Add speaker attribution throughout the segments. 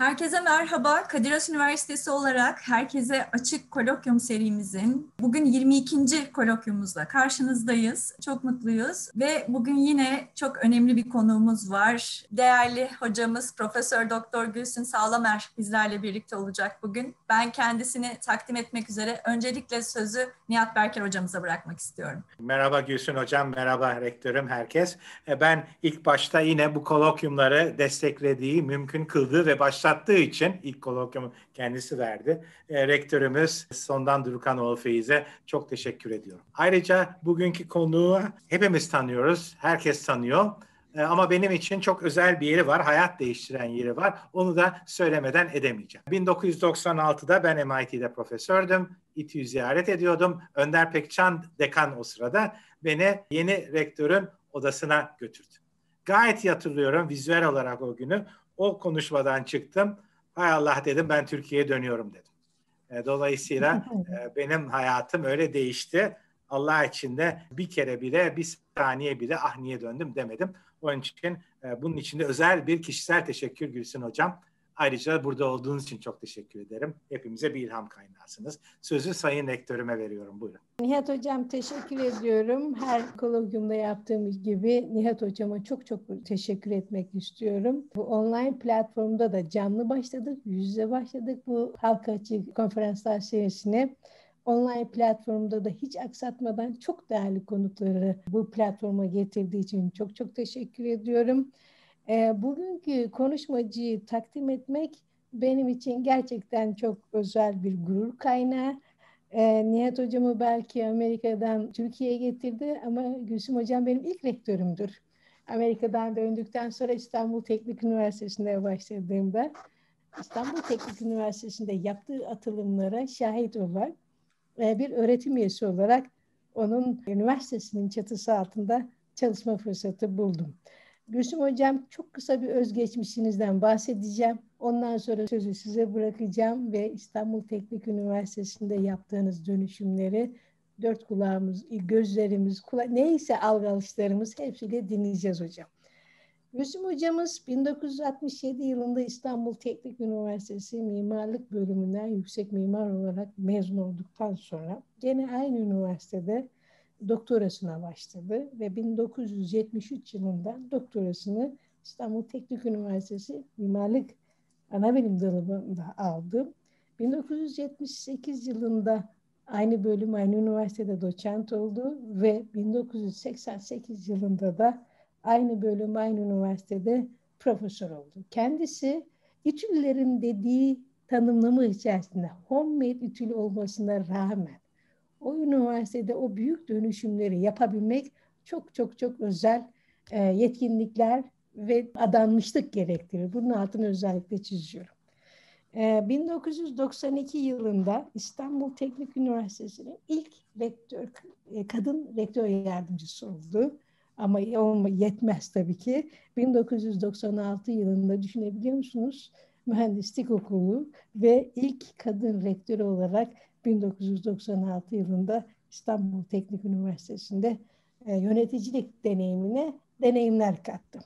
Speaker 1: Herkese merhaba. Kadir Has Üniversitesi olarak herkese açık kolokyum serimizin bugün 22. kolokyumuzla karşınızdayız. Çok mutluyuz ve bugün yine çok önemli bir konuğumuz var. Değerli hocamız Profesör Doktor Gülsün Sağlamer bizlerle birlikte olacak bugün. Ben kendisini takdim etmek üzere öncelikle sözü Nihat Berker hocamıza bırakmak istiyorum.
Speaker 2: Merhaba Gülsün hocam, merhaba rektörüm, herkes. E, ben ilk başta yine bu kolokyumları desteklediği, mümkün kıldığı ve başta başlattığı için ilk kolokyumu kendisi verdi. E, rektörümüz Sondan Durukanoğlu Feyiz'e çok teşekkür ediyorum. Ayrıca bugünkü konuğu hepimiz tanıyoruz, herkes tanıyor. E, ama benim için çok özel bir yeri var, hayat değiştiren yeri var. Onu da söylemeden edemeyeceğim. 1996'da ben MIT'de profesördüm. İTÜ'yü ziyaret ediyordum. Önder Pekcan dekan o sırada beni yeni rektörün odasına götürdü. Gayet hatırlıyorum vizüel olarak o günü o konuşmadan çıktım. Hay Allah dedim ben Türkiye'ye dönüyorum dedim. E, dolayısıyla e, benim hayatım öyle değişti. Allah için de bir kere bile bir saniye bile ah niye döndüm demedim. Onun için e, bunun için de özel bir kişisel teşekkür Gülsün Hocam. Ayrıca burada olduğunuz için çok teşekkür ederim. Hepimize bir ilham kaynağısınız. Sözü Sayın Rektörüme veriyorum. Buyurun.
Speaker 3: Nihat Hocam teşekkür ediyorum. Her kologyumda yaptığımız gibi Nihat Hocama çok çok teşekkür etmek istiyorum. Bu online platformda da canlı başladık, yüz yüze başladık bu halka açık konferanslar serisine online platformda da hiç aksatmadan çok değerli konukları bu platforma getirdiği için çok çok teşekkür ediyorum. E, bugünkü konuşmacıyı takdim etmek benim için gerçekten çok özel bir gurur kaynağı. E, Nihat Hocam'ı belki Amerika'dan Türkiye'ye getirdi ama Gülsüm Hocam benim ilk rektörümdür. Amerika'dan döndükten sonra İstanbul Teknik Üniversitesi'nde başladığımda İstanbul Teknik Üniversitesi'nde yaptığı atılımlara şahit olarak e, bir öğretim üyesi olarak onun üniversitesinin çatısı altında çalışma fırsatı buldum. Gülsüm Hocam çok kısa bir özgeçmişinizden bahsedeceğim. Ondan sonra sözü size bırakacağım ve İstanbul Teknik Üniversitesi'nde yaptığınız dönüşümleri dört kulağımız, gözlerimiz, kula neyse algılışlarımız hepsiyle dinleyeceğiz hocam. Gülsüm hocamız 1967 yılında İstanbul Teknik Üniversitesi Mimarlık Bölümünden yüksek mimar olarak mezun olduktan sonra gene aynı üniversitede doktorasına başladı ve 1973 yılında doktorasını İstanbul Teknik Üniversitesi Mimarlık Anabilim Dalı'nda aldı. 1978 yılında aynı bölüm aynı üniversitede doçent oldu ve 1988 yılında da aynı bölüm aynı üniversitede profesör oldu. Kendisi İTÜ'lerin dediği tanımlama içerisinde homemade İTÜ'lü olmasına rağmen o üniversitede o büyük dönüşümleri yapabilmek çok çok çok özel e, yetkinlikler ve adanmışlık gerektirir. Bunun altını özellikle çiziyorum. E, 1992 yılında İstanbul Teknik Üniversitesi'nin ilk rektör, e, kadın rektör yardımcısı oldu. Ama yetmez tabii ki. 1996 yılında düşünebiliyor musunuz? Mühendislik Okulu ve ilk kadın rektör olarak 1996 yılında İstanbul Teknik Üniversitesi'nde e, yöneticilik deneyimine deneyimler kattım.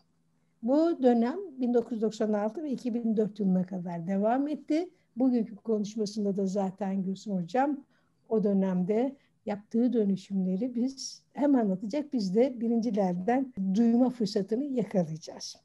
Speaker 3: Bu dönem 1996 ve 2004 yılına kadar devam etti. Bugünkü konuşmasında da zaten Gülsüm Hocam o dönemde yaptığı dönüşümleri biz hem anlatacak biz de birincilerden duyma fırsatını yakalayacağız.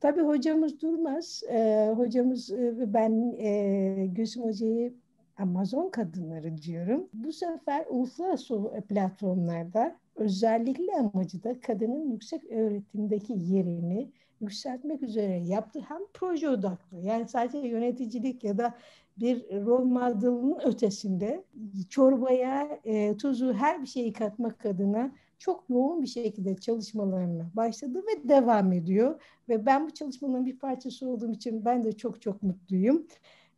Speaker 3: Tabii hocamız durmaz. Ee, hocamız e, ben e, Gülsüm Hoca'yı Amazon kadınları diyorum. Bu sefer uluslararası platformlarda özellikle amacı da kadının yüksek öğretimdeki yerini yükseltmek üzere yaptı. Hem proje odaklı yani sadece yöneticilik ya da bir rol model'ın ötesinde çorbaya e, tuzu her bir şeyi katmak adına çok yoğun bir şekilde çalışmalarına başladı ve devam ediyor. Ve ben bu çalışmanın bir parçası olduğum için ben de çok çok mutluyum.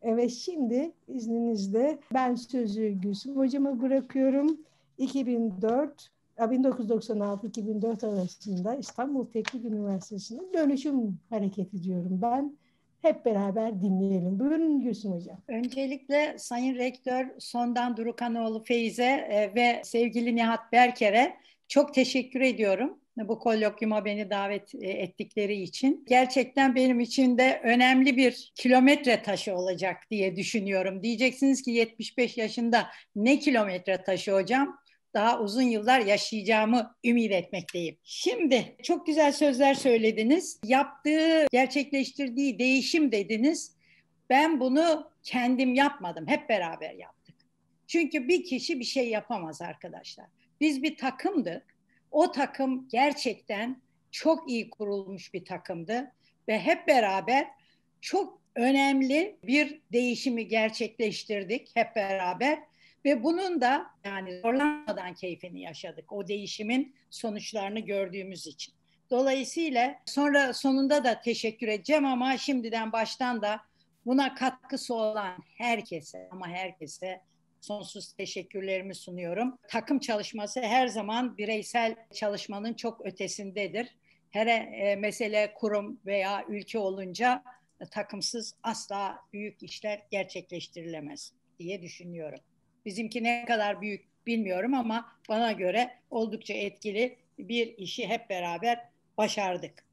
Speaker 3: Evet şimdi izninizle ben sözü Gülsüm hocama bırakıyorum. 2004 1996-2004 arasında İstanbul Teknik Üniversitesi'nde dönüşüm hareketi diyorum ben. Hep beraber dinleyelim. Buyurun Gülsüm Hocam.
Speaker 4: Öncelikle Sayın Rektör Sondan Durukanoğlu Feyze e, ve sevgili Nihat Berker'e çok teşekkür ediyorum. Bu kolokyuma beni davet e, ettikleri için. Gerçekten benim için de önemli bir kilometre taşı olacak diye düşünüyorum. Diyeceksiniz ki 75 yaşında ne kilometre taşı hocam? daha uzun yıllar yaşayacağımı ümit etmekteyim. Şimdi çok güzel sözler söylediniz. Yaptığı, gerçekleştirdiği değişim dediniz. Ben bunu kendim yapmadım. Hep beraber yaptık. Çünkü bir kişi bir şey yapamaz arkadaşlar. Biz bir takımdık. O takım gerçekten çok iyi kurulmuş bir takımdı ve hep beraber çok önemli bir değişimi gerçekleştirdik hep beraber ve bunun da yani zorlanmadan keyfini yaşadık. O değişimin sonuçlarını gördüğümüz için. Dolayısıyla sonra sonunda da teşekkür edeceğim ama şimdiden baştan da buna katkısı olan herkese ama herkese sonsuz teşekkürlerimi sunuyorum. Takım çalışması her zaman bireysel çalışmanın çok ötesindedir. Her e, mesele kurum veya ülke olunca e, takımsız asla büyük işler gerçekleştirilemez diye düşünüyorum. Bizimki ne kadar büyük bilmiyorum ama bana göre oldukça etkili bir işi hep beraber başardık.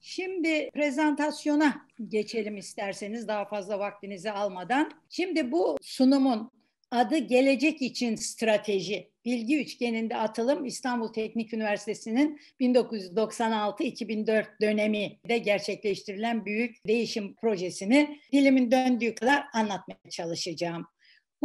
Speaker 4: Şimdi prezentasyona geçelim isterseniz daha fazla vaktinizi almadan. Şimdi bu sunumun adı Gelecek için Strateji. Bilgi üçgeninde atılım İstanbul Teknik Üniversitesi'nin 1996-2004 dönemi de gerçekleştirilen büyük değişim projesini dilimin döndüğü kadar anlatmaya çalışacağım.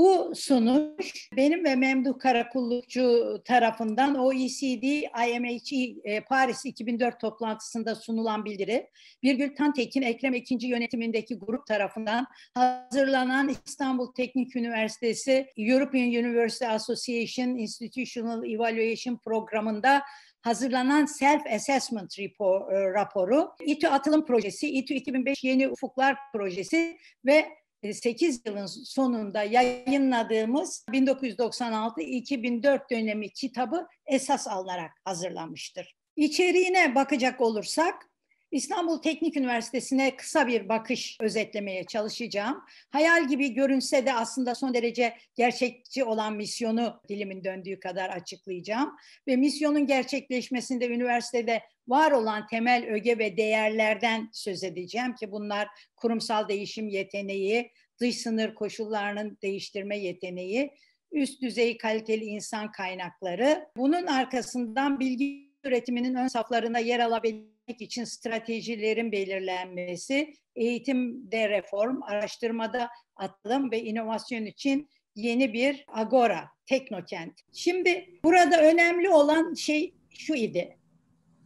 Speaker 4: Bu sonuç benim ve Memduh Karakullukçu tarafından OECD IMHE e, Paris 2004 toplantısında sunulan bildiri, Birgül Tantekin Ekrem ikinci yönetimindeki grup tarafından hazırlanan İstanbul Teknik Üniversitesi European University Association Institutional Evaluation programında hazırlanan Self Assessment Report, e, raporu, İTÜ Atılım Projesi, İTÜ 2005 Yeni Ufuklar Projesi ve 8 yılın sonunda yayınladığımız 1996-2004 dönemi kitabı esas alınarak hazırlanmıştır. İçeriğine bakacak olursak İstanbul Teknik Üniversitesi'ne kısa bir bakış özetlemeye çalışacağım. Hayal gibi görünse de aslında son derece gerçekçi olan misyonu dilimin döndüğü kadar açıklayacağım. Ve misyonun gerçekleşmesinde üniversitede var olan temel öge ve değerlerden söz edeceğim ki bunlar kurumsal değişim yeteneği, dış sınır koşullarının değiştirme yeteneği, üst düzey kaliteli insan kaynakları. Bunun arkasından bilgi üretiminin ön saflarına yer alabilmek için stratejilerin belirlenmesi, eğitimde reform, araştırmada atılım ve inovasyon için yeni bir agora, teknokent. Şimdi burada önemli olan şey şu idi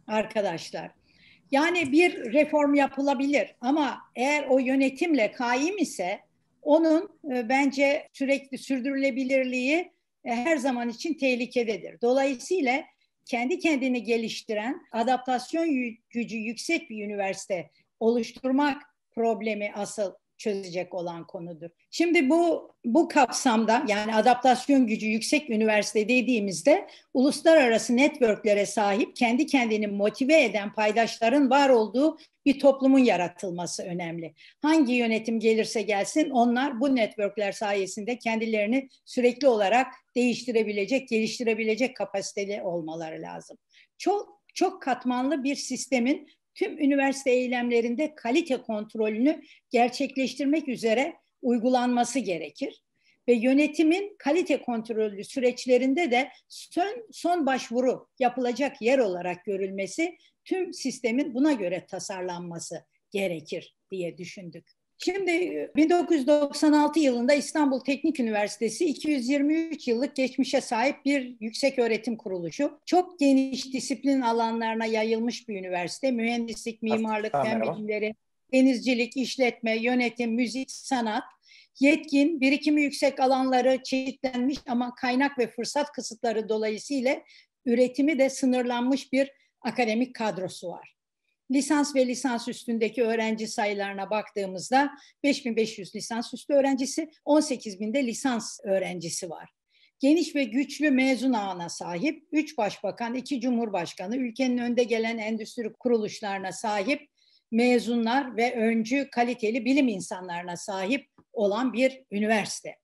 Speaker 4: arkadaşlar. Yani bir reform yapılabilir ama eğer o yönetimle kaim ise onun e, bence sürekli sürdürülebilirliği e, her zaman için tehlikededir. Dolayısıyla kendi kendini geliştiren, adaptasyon gücü yüksek bir üniversite oluşturmak problemi asıl çözecek olan konudur. Şimdi bu bu kapsamda yani adaptasyon gücü yüksek üniversite dediğimizde uluslararası networklere sahip kendi kendini motive eden paydaşların var olduğu bir toplumun yaratılması önemli. Hangi yönetim gelirse gelsin onlar bu networkler sayesinde kendilerini sürekli olarak değiştirebilecek, geliştirebilecek kapasiteli olmaları lazım. Çok çok katmanlı bir sistemin tüm üniversite eylemlerinde kalite kontrolünü gerçekleştirmek üzere uygulanması gerekir. Ve yönetimin kalite kontrolü süreçlerinde de son, son başvuru yapılacak yer olarak görülmesi, tüm sistemin buna göre tasarlanması gerekir diye düşündük. Şimdi 1996 yılında İstanbul Teknik Üniversitesi 223 yıllık geçmişe sahip bir yüksek öğretim kuruluşu. Çok geniş disiplin alanlarına yayılmış bir üniversite. Mühendislik, mimarlık, fen bilimleri, denizcilik, işletme, yönetim, müzik, sanat. Yetkin, birikimi yüksek alanları çeşitlenmiş ama kaynak ve fırsat kısıtları dolayısıyla üretimi de sınırlanmış bir akademik kadrosu var lisans ve lisans üstündeki öğrenci sayılarına baktığımızda 5500 lisans üstü öğrencisi, 18 binde lisans öğrencisi var. Geniş ve güçlü mezun ağına sahip, 3 başbakan, 2 cumhurbaşkanı, ülkenin önde gelen endüstri kuruluşlarına sahip mezunlar ve öncü kaliteli bilim insanlarına sahip olan bir üniversite.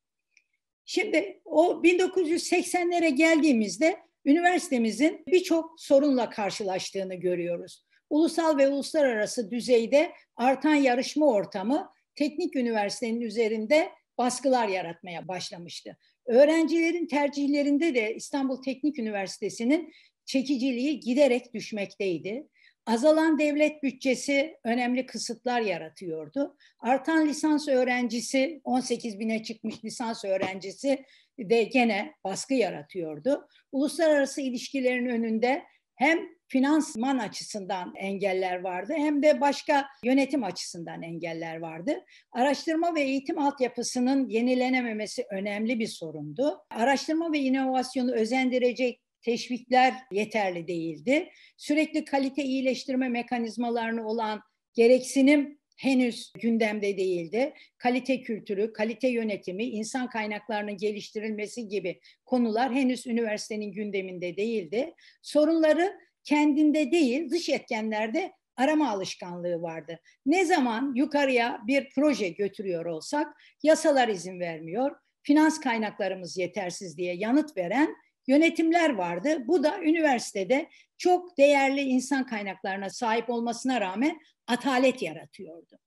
Speaker 4: Şimdi o 1980'lere geldiğimizde üniversitemizin birçok sorunla karşılaştığını görüyoruz. Ulusal ve uluslararası düzeyde artan yarışma ortamı teknik üniversitenin üzerinde baskılar yaratmaya başlamıştı. Öğrencilerin tercihlerinde de İstanbul Teknik Üniversitesi'nin çekiciliği giderek düşmekteydi. Azalan devlet bütçesi önemli kısıtlar yaratıyordu. Artan lisans öğrencisi, 18 bine çıkmış lisans öğrencisi de gene baskı yaratıyordu. Uluslararası ilişkilerin önünde hem finansman açısından engeller vardı hem de başka yönetim açısından engeller vardı. Araştırma ve eğitim altyapısının yenilenememesi önemli bir sorundu. Araştırma ve inovasyonu özendirecek teşvikler yeterli değildi. Sürekli kalite iyileştirme mekanizmalarını olan gereksinim henüz gündemde değildi. Kalite kültürü, kalite yönetimi, insan kaynaklarının geliştirilmesi gibi konular henüz üniversitenin gündeminde değildi. Sorunları kendinde değil dış etkenlerde arama alışkanlığı vardı. Ne zaman yukarıya bir proje götürüyor olsak yasalar izin vermiyor, finans kaynaklarımız yetersiz diye yanıt veren yönetimler vardı. Bu da üniversitede çok değerli insan kaynaklarına sahip olmasına rağmen atalet yaratıyordu.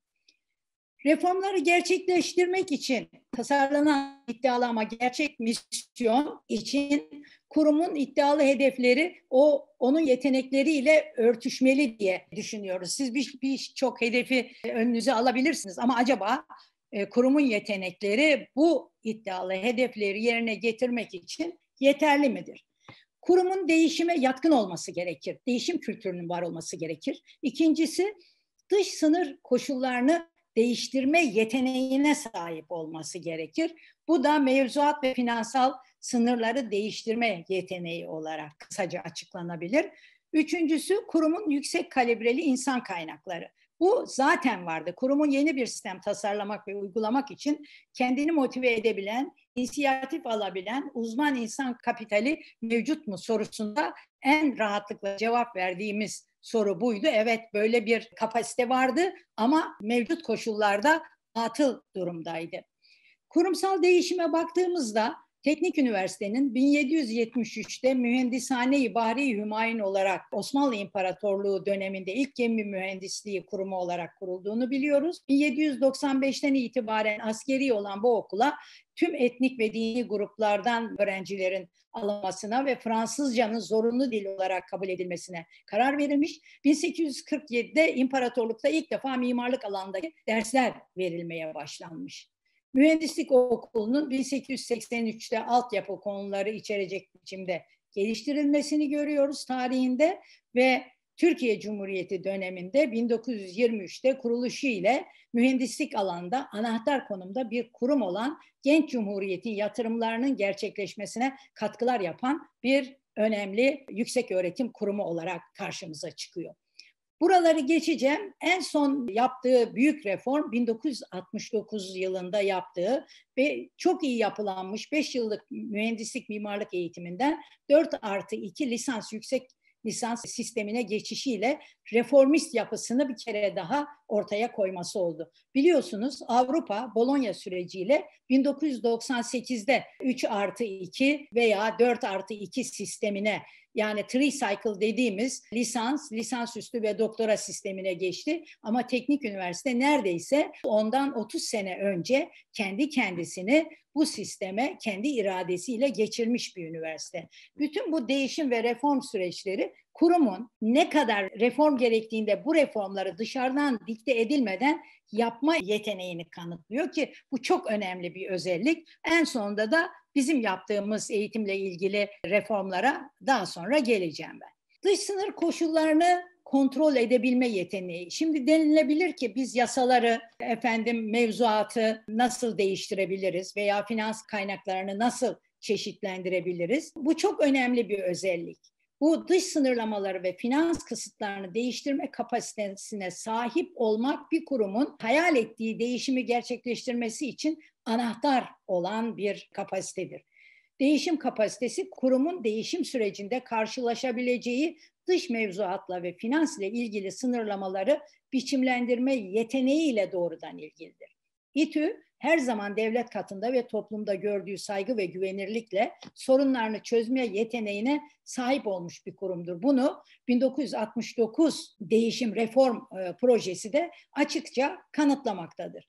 Speaker 4: Reformları gerçekleştirmek için tasarlanan iddialı ama gerçek misyon için kurumun iddialı hedefleri o onun yetenekleriyle örtüşmeli diye düşünüyoruz. Siz bir, bir çok hedefi önünüze alabilirsiniz ama acaba e, kurumun yetenekleri bu iddialı hedefleri yerine getirmek için yeterli midir? Kurumun değişime yatkın olması gerekir. Değişim kültürünün var olması gerekir. İkincisi dış sınır koşullarını değiştirme yeteneğine sahip olması gerekir. Bu da mevzuat ve finansal sınırları değiştirme yeteneği olarak kısaca açıklanabilir. Üçüncüsü kurumun yüksek kalibreli insan kaynakları. Bu zaten vardı. Kurumun yeni bir sistem tasarlamak ve uygulamak için kendini motive edebilen, inisiyatif alabilen uzman insan kapitali mevcut mu sorusunda en rahatlıkla cevap verdiğimiz soru buydu. Evet böyle bir kapasite vardı ama mevcut koşullarda atıl durumdaydı. Kurumsal değişime baktığımızda Teknik Üniversite'nin 1773'te Mühendishane-i Bahri Hümayun olarak Osmanlı İmparatorluğu döneminde ilk gemi mühendisliği kurumu olarak kurulduğunu biliyoruz. 1795'ten itibaren askeri olan bu okula tüm etnik ve dini gruplardan öğrencilerin alınmasına ve Fransızcanın zorunlu dil olarak kabul edilmesine karar verilmiş. 1847'de imparatorlukta ilk defa mimarlık alanındaki dersler verilmeye başlanmış. Mühendislik Okulu'nun 1883'te altyapı konuları içerecek biçimde geliştirilmesini görüyoruz tarihinde ve Türkiye Cumhuriyeti döneminde 1923'te kuruluşu ile mühendislik alanında anahtar konumda bir kurum olan Genç Cumhuriyeti yatırımlarının gerçekleşmesine katkılar yapan bir önemli yüksek öğretim kurumu olarak karşımıza çıkıyor. Buraları geçeceğim. En son yaptığı büyük reform 1969 yılında yaptığı ve çok iyi yapılanmış 5 yıllık mühendislik mimarlık eğitiminden 4 artı 2 lisans yüksek lisans sistemine geçişiyle reformist yapısını bir kere daha ortaya koyması oldu. Biliyorsunuz Avrupa Bologna süreciyle 1998'de 3 artı 2 veya 4 artı 2 sistemine yani three cycle dediğimiz lisans, lisansüstü ve doktora sistemine geçti. Ama teknik üniversite neredeyse ondan 30 sene önce kendi kendisini bu sisteme kendi iradesiyle geçirmiş bir üniversite. Bütün bu değişim ve reform süreçleri kurumun ne kadar reform gerektiğinde bu reformları dışarıdan dikte edilmeden yapma yeteneğini kanıtlıyor ki bu çok önemli bir özellik. En sonunda da bizim yaptığımız eğitimle ilgili reformlara daha sonra geleceğim ben. Dış sınır koşullarını kontrol edebilme yeteneği. Şimdi denilebilir ki biz yasaları, efendim mevzuatı nasıl değiştirebiliriz veya finans kaynaklarını nasıl çeşitlendirebiliriz? Bu çok önemli bir özellik. Bu dış sınırlamaları ve finans kısıtlarını değiştirme kapasitesine sahip olmak bir kurumun hayal ettiği değişimi gerçekleştirmesi için anahtar olan bir kapasitedir. Değişim kapasitesi kurumun değişim sürecinde karşılaşabileceği dış mevzuatla ve finans ile ilgili sınırlamaları biçimlendirme yeteneğiyle doğrudan ilgilidir. İTÜ her zaman devlet katında ve toplumda gördüğü saygı ve güvenirlikle sorunlarını çözmeye yeteneğine sahip olmuş bir kurumdur. Bunu 1969 değişim reform e, projesi de açıkça kanıtlamaktadır.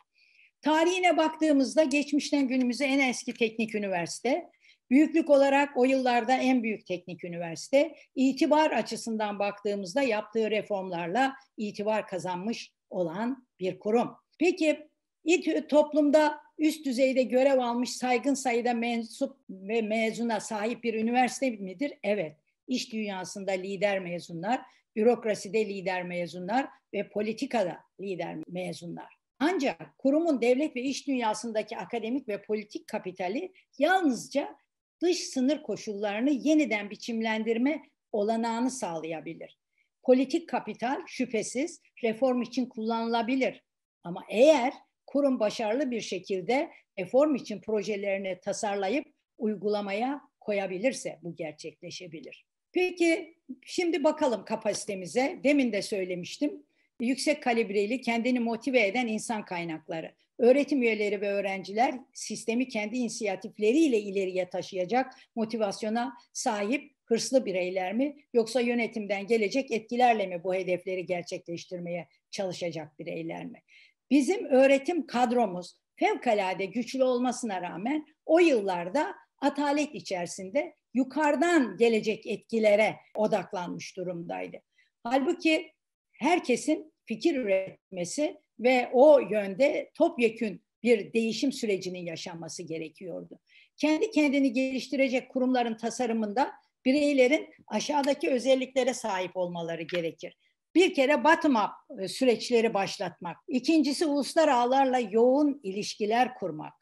Speaker 4: Tarihine baktığımızda geçmişten günümüze en eski teknik üniversite, büyüklük olarak o yıllarda en büyük teknik üniversite, itibar açısından baktığımızda yaptığı reformlarla itibar kazanmış olan bir kurum. Peki İTÜ toplumda üst düzeyde görev almış saygın sayıda mensup ve mezuna sahip bir üniversite midir? Evet. İş dünyasında lider mezunlar, bürokraside lider mezunlar ve politikada lider mezunlar. Ancak kurumun devlet ve iş dünyasındaki akademik ve politik kapitali yalnızca dış sınır koşullarını yeniden biçimlendirme olanağını sağlayabilir. Politik kapital şüphesiz reform için kullanılabilir. Ama eğer kurum başarılı bir şekilde reform için projelerini tasarlayıp uygulamaya koyabilirse bu gerçekleşebilir. Peki şimdi bakalım kapasitemize. Demin de söylemiştim. Yüksek kalibreli, kendini motive eden insan kaynakları. Öğretim üyeleri ve öğrenciler sistemi kendi inisiyatifleriyle ileriye taşıyacak motivasyona sahip hırslı bireyler mi yoksa yönetimden gelecek etkilerle mi bu hedefleri gerçekleştirmeye çalışacak bireyler mi? Bizim öğretim kadromuz fevkalade güçlü olmasına rağmen o yıllarda atalet içerisinde yukarıdan gelecek etkilere odaklanmış durumdaydı. Halbuki herkesin fikir üretmesi ve o yönde topyekün bir değişim sürecinin yaşanması gerekiyordu. Kendi kendini geliştirecek kurumların tasarımında bireylerin aşağıdaki özelliklere sahip olmaları gerekir. Bir kere bottom-up e, süreçleri başlatmak. İkincisi uluslar ağlarla yoğun ilişkiler kurmak.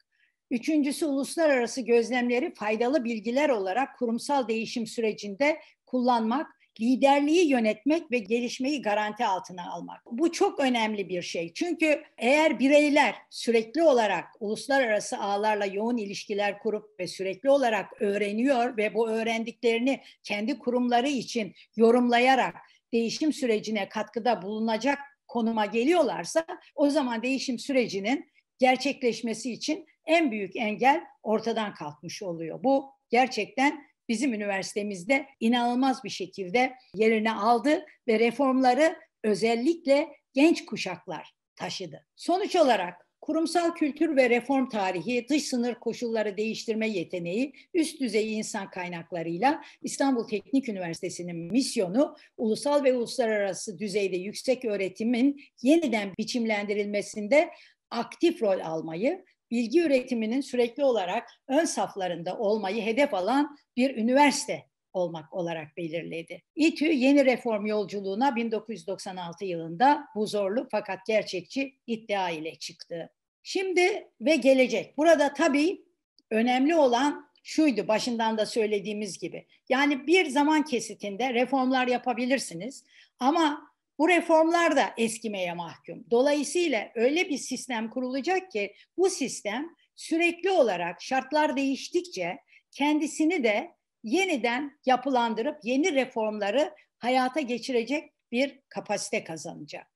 Speaker 4: Üçüncüsü uluslararası gözlemleri faydalı bilgiler olarak kurumsal değişim sürecinde kullanmak liderliği yönetmek ve gelişmeyi garanti altına almak. Bu çok önemli bir şey. Çünkü eğer bireyler sürekli olarak uluslararası ağlarla yoğun ilişkiler kurup ve sürekli olarak öğreniyor ve bu öğrendiklerini kendi kurumları için yorumlayarak değişim sürecine katkıda bulunacak konuma geliyorlarsa o zaman değişim sürecinin gerçekleşmesi için en büyük engel ortadan kalkmış oluyor. Bu gerçekten bizim üniversitemizde inanılmaz bir şekilde yerini aldı ve reformları özellikle genç kuşaklar taşıdı. Sonuç olarak kurumsal kültür ve reform tarihi, dış sınır koşulları değiştirme yeteneği, üst düzey insan kaynaklarıyla İstanbul Teknik Üniversitesi'nin misyonu ulusal ve uluslararası düzeyde yüksek öğretimin yeniden biçimlendirilmesinde aktif rol almayı, bilgi üretiminin sürekli olarak ön saflarında olmayı hedef alan bir üniversite olmak olarak belirledi. İTÜ yeni reform yolculuğuna 1996 yılında bu zorlu fakat gerçekçi iddia ile çıktı. Şimdi ve gelecek. Burada tabii önemli olan şuydu başından da söylediğimiz gibi. Yani bir zaman kesitinde reformlar yapabilirsiniz ama bu reformlar da eskimeye mahkum. Dolayısıyla öyle bir sistem kurulacak ki bu sistem sürekli olarak şartlar değiştikçe kendisini de yeniden yapılandırıp yeni reformları hayata geçirecek bir kapasite kazanacak.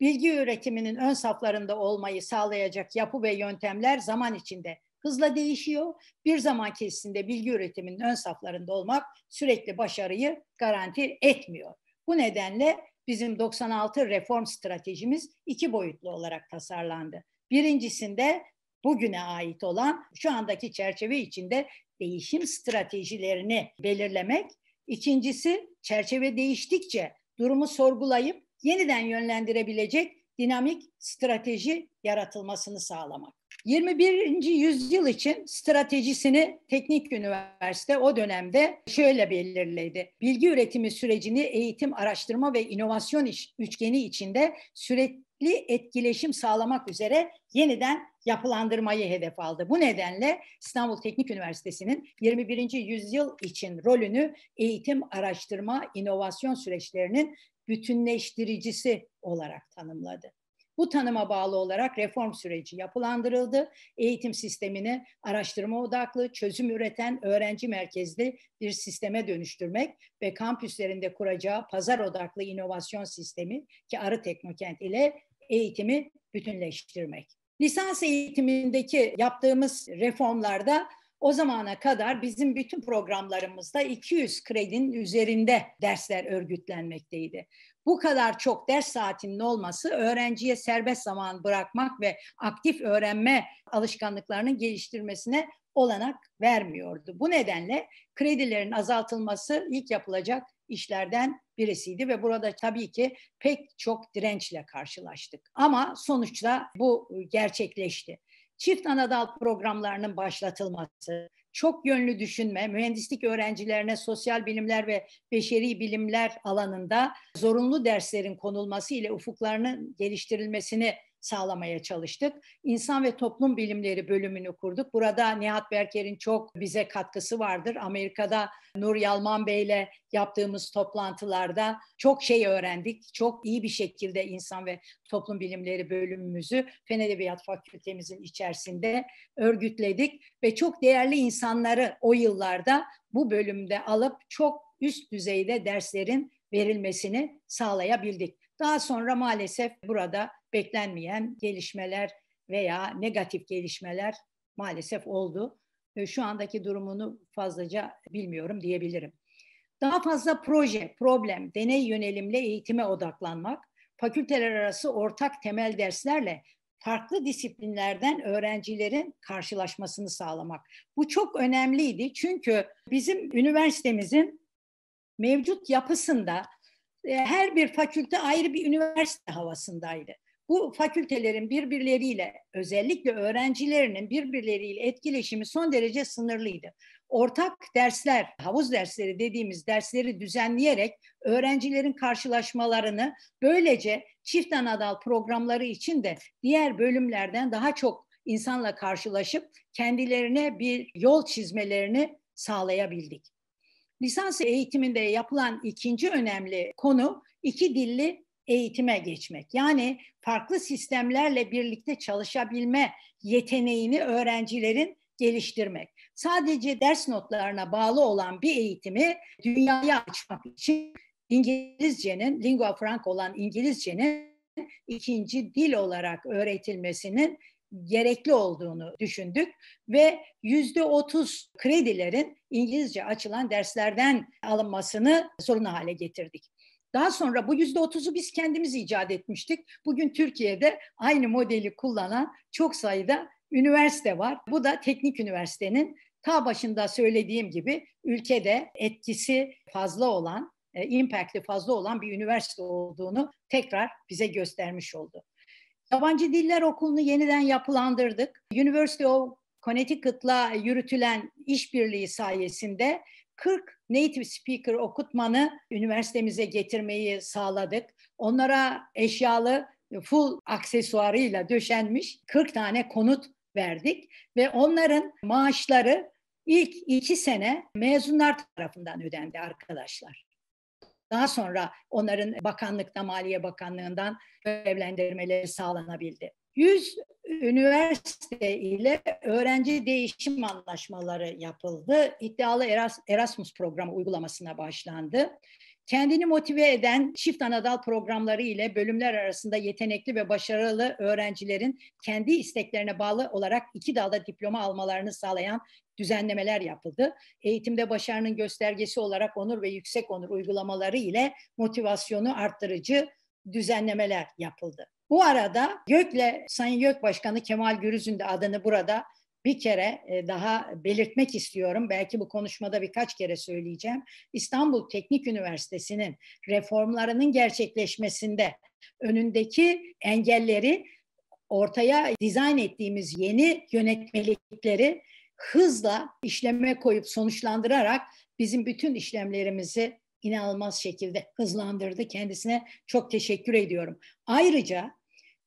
Speaker 4: Bilgi üretiminin ön saflarında olmayı sağlayacak yapı ve yöntemler zaman içinde hızla değişiyor. Bir zaman kesisinde bilgi üretiminin ön saflarında olmak sürekli başarıyı garanti etmiyor. Bu nedenle bizim 96 reform stratejimiz iki boyutlu olarak tasarlandı. Birincisinde bugüne ait olan şu andaki çerçeve içinde değişim stratejilerini belirlemek. İkincisi çerçeve değiştikçe durumu sorgulayıp yeniden yönlendirebilecek dinamik strateji yaratılmasını sağlamak. 21. yüzyıl için stratejisini Teknik Üniversite o dönemde şöyle belirledi. Bilgi üretimi sürecini eğitim, araştırma ve inovasyon üçgeni içinde sürekli etkileşim sağlamak üzere yeniden yapılandırmayı hedef aldı. Bu nedenle İstanbul Teknik Üniversitesi'nin 21. yüzyıl için rolünü eğitim, araştırma, inovasyon süreçlerinin bütünleştiricisi olarak tanımladı. Bu tanıma bağlı olarak reform süreci yapılandırıldı. Eğitim sistemini araştırma odaklı, çözüm üreten, öğrenci merkezli bir sisteme dönüştürmek ve kampüslerinde kuracağı pazar odaklı inovasyon sistemi ki Arı Teknokent ile eğitimi bütünleştirmek. Lisans eğitimindeki yaptığımız reformlarda o zamana kadar bizim bütün programlarımızda 200 kredinin üzerinde dersler örgütlenmekteydi. Bu kadar çok ders saatinin olması öğrenciye serbest zaman bırakmak ve aktif öğrenme alışkanlıklarının geliştirmesine olanak vermiyordu. Bu nedenle kredilerin azaltılması ilk yapılacak işlerden birisiydi ve burada tabii ki pek çok dirençle karşılaştık. Ama sonuçta bu gerçekleşti. Çift anadal programlarının başlatılması, çok yönlü düşünme, mühendislik öğrencilerine sosyal bilimler ve beşeri bilimler alanında zorunlu derslerin konulması ile ufuklarının geliştirilmesini sağlamaya çalıştık. İnsan ve Toplum Bilimleri bölümünü kurduk. Burada Nihat Berker'in çok bize katkısı vardır. Amerika'da Nur Yalman Bey ile yaptığımız toplantılarda çok şey öğrendik. Çok iyi bir şekilde İnsan ve Toplum Bilimleri bölümümüzü Fen Edebiyat Fakültemizin içerisinde örgütledik ve çok değerli insanları o yıllarda bu bölümde alıp çok üst düzeyde derslerin verilmesini sağlayabildik. Daha sonra maalesef burada beklenmeyen gelişmeler veya negatif gelişmeler maalesef oldu. Şu andaki durumunu fazlaca bilmiyorum diyebilirim. Daha fazla proje, problem, deney yönelimli eğitime odaklanmak, fakülteler arası ortak temel derslerle farklı disiplinlerden öğrencilerin karşılaşmasını sağlamak. Bu çok önemliydi çünkü bizim üniversitemizin mevcut yapısında e, her bir fakülte ayrı bir üniversite havasındaydı bu fakültelerin birbirleriyle özellikle öğrencilerinin birbirleriyle etkileşimi son derece sınırlıydı. Ortak dersler, havuz dersleri dediğimiz dersleri düzenleyerek öğrencilerin karşılaşmalarını böylece çift anadal programları için de diğer bölümlerden daha çok insanla karşılaşıp kendilerine bir yol çizmelerini sağlayabildik. Lisans eğitiminde yapılan ikinci önemli konu iki dilli eğitime geçmek. Yani farklı sistemlerle birlikte çalışabilme yeteneğini öğrencilerin geliştirmek. Sadece ders notlarına bağlı olan bir eğitimi dünyaya açmak için İngilizcenin, lingua franca olan İngilizcenin ikinci dil olarak öğretilmesinin gerekli olduğunu düşündük ve yüzde otuz kredilerin İngilizce açılan derslerden alınmasını zorunlu hale getirdik. Daha sonra bu yüzde otuzu biz kendimiz icat etmiştik. Bugün Türkiye'de aynı modeli kullanan çok sayıda üniversite var. Bu da teknik üniversitenin ta başında söylediğim gibi ülkede etkisi fazla olan, e, impact'i fazla olan bir üniversite olduğunu tekrar bize göstermiş oldu. Yabancı Diller Okulu'nu yeniden yapılandırdık. University of Connecticut'la yürütülen işbirliği sayesinde 40 native speaker okutmanı üniversitemize getirmeyi sağladık. Onlara eşyalı full aksesuarıyla döşenmiş 40 tane konut verdik ve onların maaşları ilk iki sene mezunlar tarafından ödendi arkadaşlar. Daha sonra onların bakanlıkta, Maliye Bakanlığı'ndan evlendirmeleri sağlanabildi. 100 üniversite ile öğrenci değişim anlaşmaları yapıldı. İddialı Erasmus programı uygulamasına başlandı. Kendini motive eden çift anadal programları ile bölümler arasında yetenekli ve başarılı öğrencilerin kendi isteklerine bağlı olarak iki dalda diploma almalarını sağlayan düzenlemeler yapıldı. Eğitimde başarının göstergesi olarak onur ve yüksek onur uygulamaları ile motivasyonu arttırıcı düzenlemeler yapıldı. Bu arada GÖK'le Sayın GÖK Başkanı Kemal Gürüz'ün de adını burada bir kere e, daha belirtmek istiyorum. Belki bu konuşmada birkaç kere söyleyeceğim. İstanbul Teknik Üniversitesi'nin reformlarının gerçekleşmesinde önündeki engelleri ortaya dizayn ettiğimiz yeni yönetmelikleri hızla işleme koyup sonuçlandırarak bizim bütün işlemlerimizi inanılmaz şekilde hızlandırdı. Kendisine çok teşekkür ediyorum. Ayrıca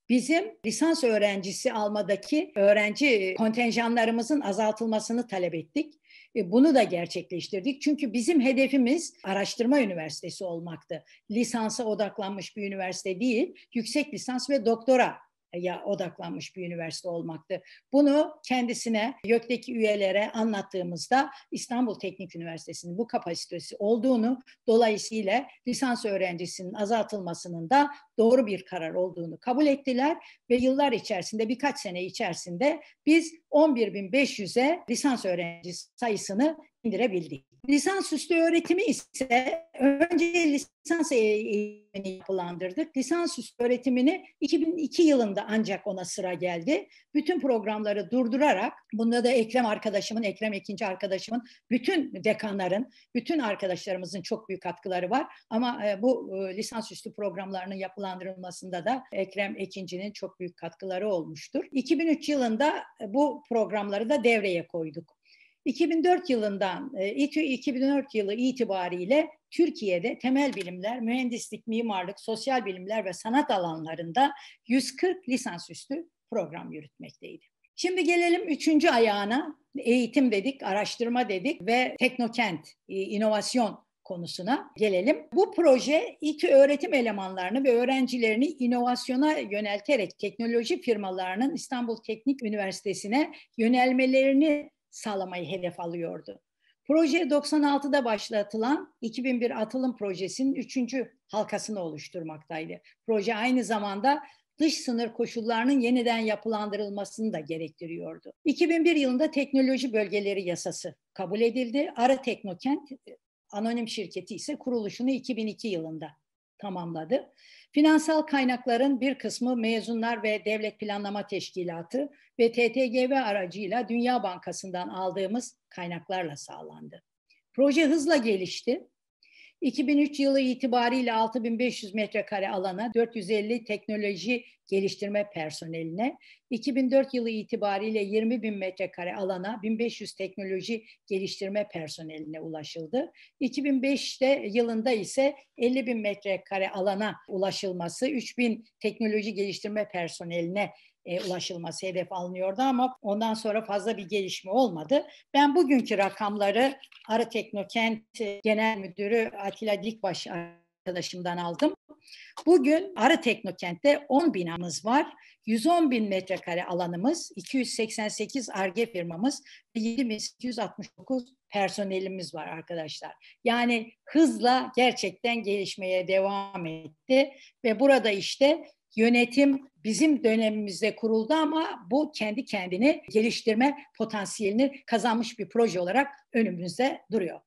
Speaker 4: bizim lisans öğrencisi almadaki öğrenci kontenjanlarımızın azaltılmasını talep ettik. E, bunu da gerçekleştirdik. Çünkü bizim hedefimiz araştırma üniversitesi olmaktı. Lisansa odaklanmış bir üniversite değil, yüksek lisans ve doktora ya odaklanmış bir üniversite olmaktı. Bunu kendisine, YÖK'teki üyelere anlattığımızda İstanbul Teknik Üniversitesi'nin bu kapasitesi olduğunu, dolayısıyla lisans öğrencisinin azaltılmasının da doğru bir karar olduğunu kabul ettiler ve yıllar içerisinde, birkaç sene içerisinde biz 11.500'e lisans öğrenci sayısını indirebildik. Lisansüstü öğretimi ise önce lisans eğitimini yapılandırdık. Lisansüstü öğretimini 2002 yılında ancak ona sıra geldi. Bütün programları durdurarak, bunda da Ekrem arkadaşımın, Ekrem ikinci arkadaşımın, bütün dekanların, bütün arkadaşlarımızın çok büyük katkıları var. Ama e, bu e, lisansüstü programlarının yapılandırılmasında da Ekrem ikincinin çok büyük katkıları olmuştur. 2003 yılında bu programları da devreye koyduk. 2004 yılından, İTÜ e, 2004 yılı itibariyle Türkiye'de temel bilimler, mühendislik, mimarlık, sosyal bilimler ve sanat alanlarında 140 lisansüstü program yürütmekteydi. Şimdi gelelim üçüncü ayağına. Eğitim dedik, araştırma dedik ve teknokent, e, inovasyon konusuna gelelim. Bu proje İTÜ öğretim elemanlarını ve öğrencilerini inovasyona yönelterek teknoloji firmalarının İstanbul Teknik Üniversitesi'ne yönelmelerini sağlamayı hedef alıyordu. Proje 96'da başlatılan 2001 atılım projesinin üçüncü halkasını oluşturmaktaydı. Proje aynı zamanda dış sınır koşullarının yeniden yapılandırılmasını da gerektiriyordu. 2001 yılında teknoloji bölgeleri yasası kabul edildi. Ara Teknokent anonim şirketi ise kuruluşunu 2002 yılında tamamladı. Finansal kaynakların bir kısmı mezunlar ve devlet planlama teşkilatı ve TTGV aracıyla Dünya Bankası'ndan aldığımız kaynaklarla sağlandı. Proje hızla gelişti. 2003 yılı itibariyle 6500 metrekare alana 450 teknoloji geliştirme personeline, 2004 yılı itibariyle 20 bin metrekare alana 1500 teknoloji geliştirme personeline ulaşıldı. 2005'te yılında ise 50 bin metrekare alana ulaşılması, 3000 teknoloji geliştirme personeline e, ulaşılması hedef alınıyordu ama ondan sonra fazla bir gelişme olmadı. Ben bugünkü rakamları Arı Teknokent Genel Müdürü Atilla Dikbaş arkadaşımdan aldım. Bugün Arı Teknokent'te 10 binamız var. 110 bin metrekare alanımız, 288 ARGE firmamız ve 7869 personelimiz var arkadaşlar. Yani hızla gerçekten gelişmeye devam etti ve burada işte yönetim bizim dönemimizde kuruldu ama bu kendi kendini geliştirme potansiyelini kazanmış bir proje olarak önümüzde duruyor.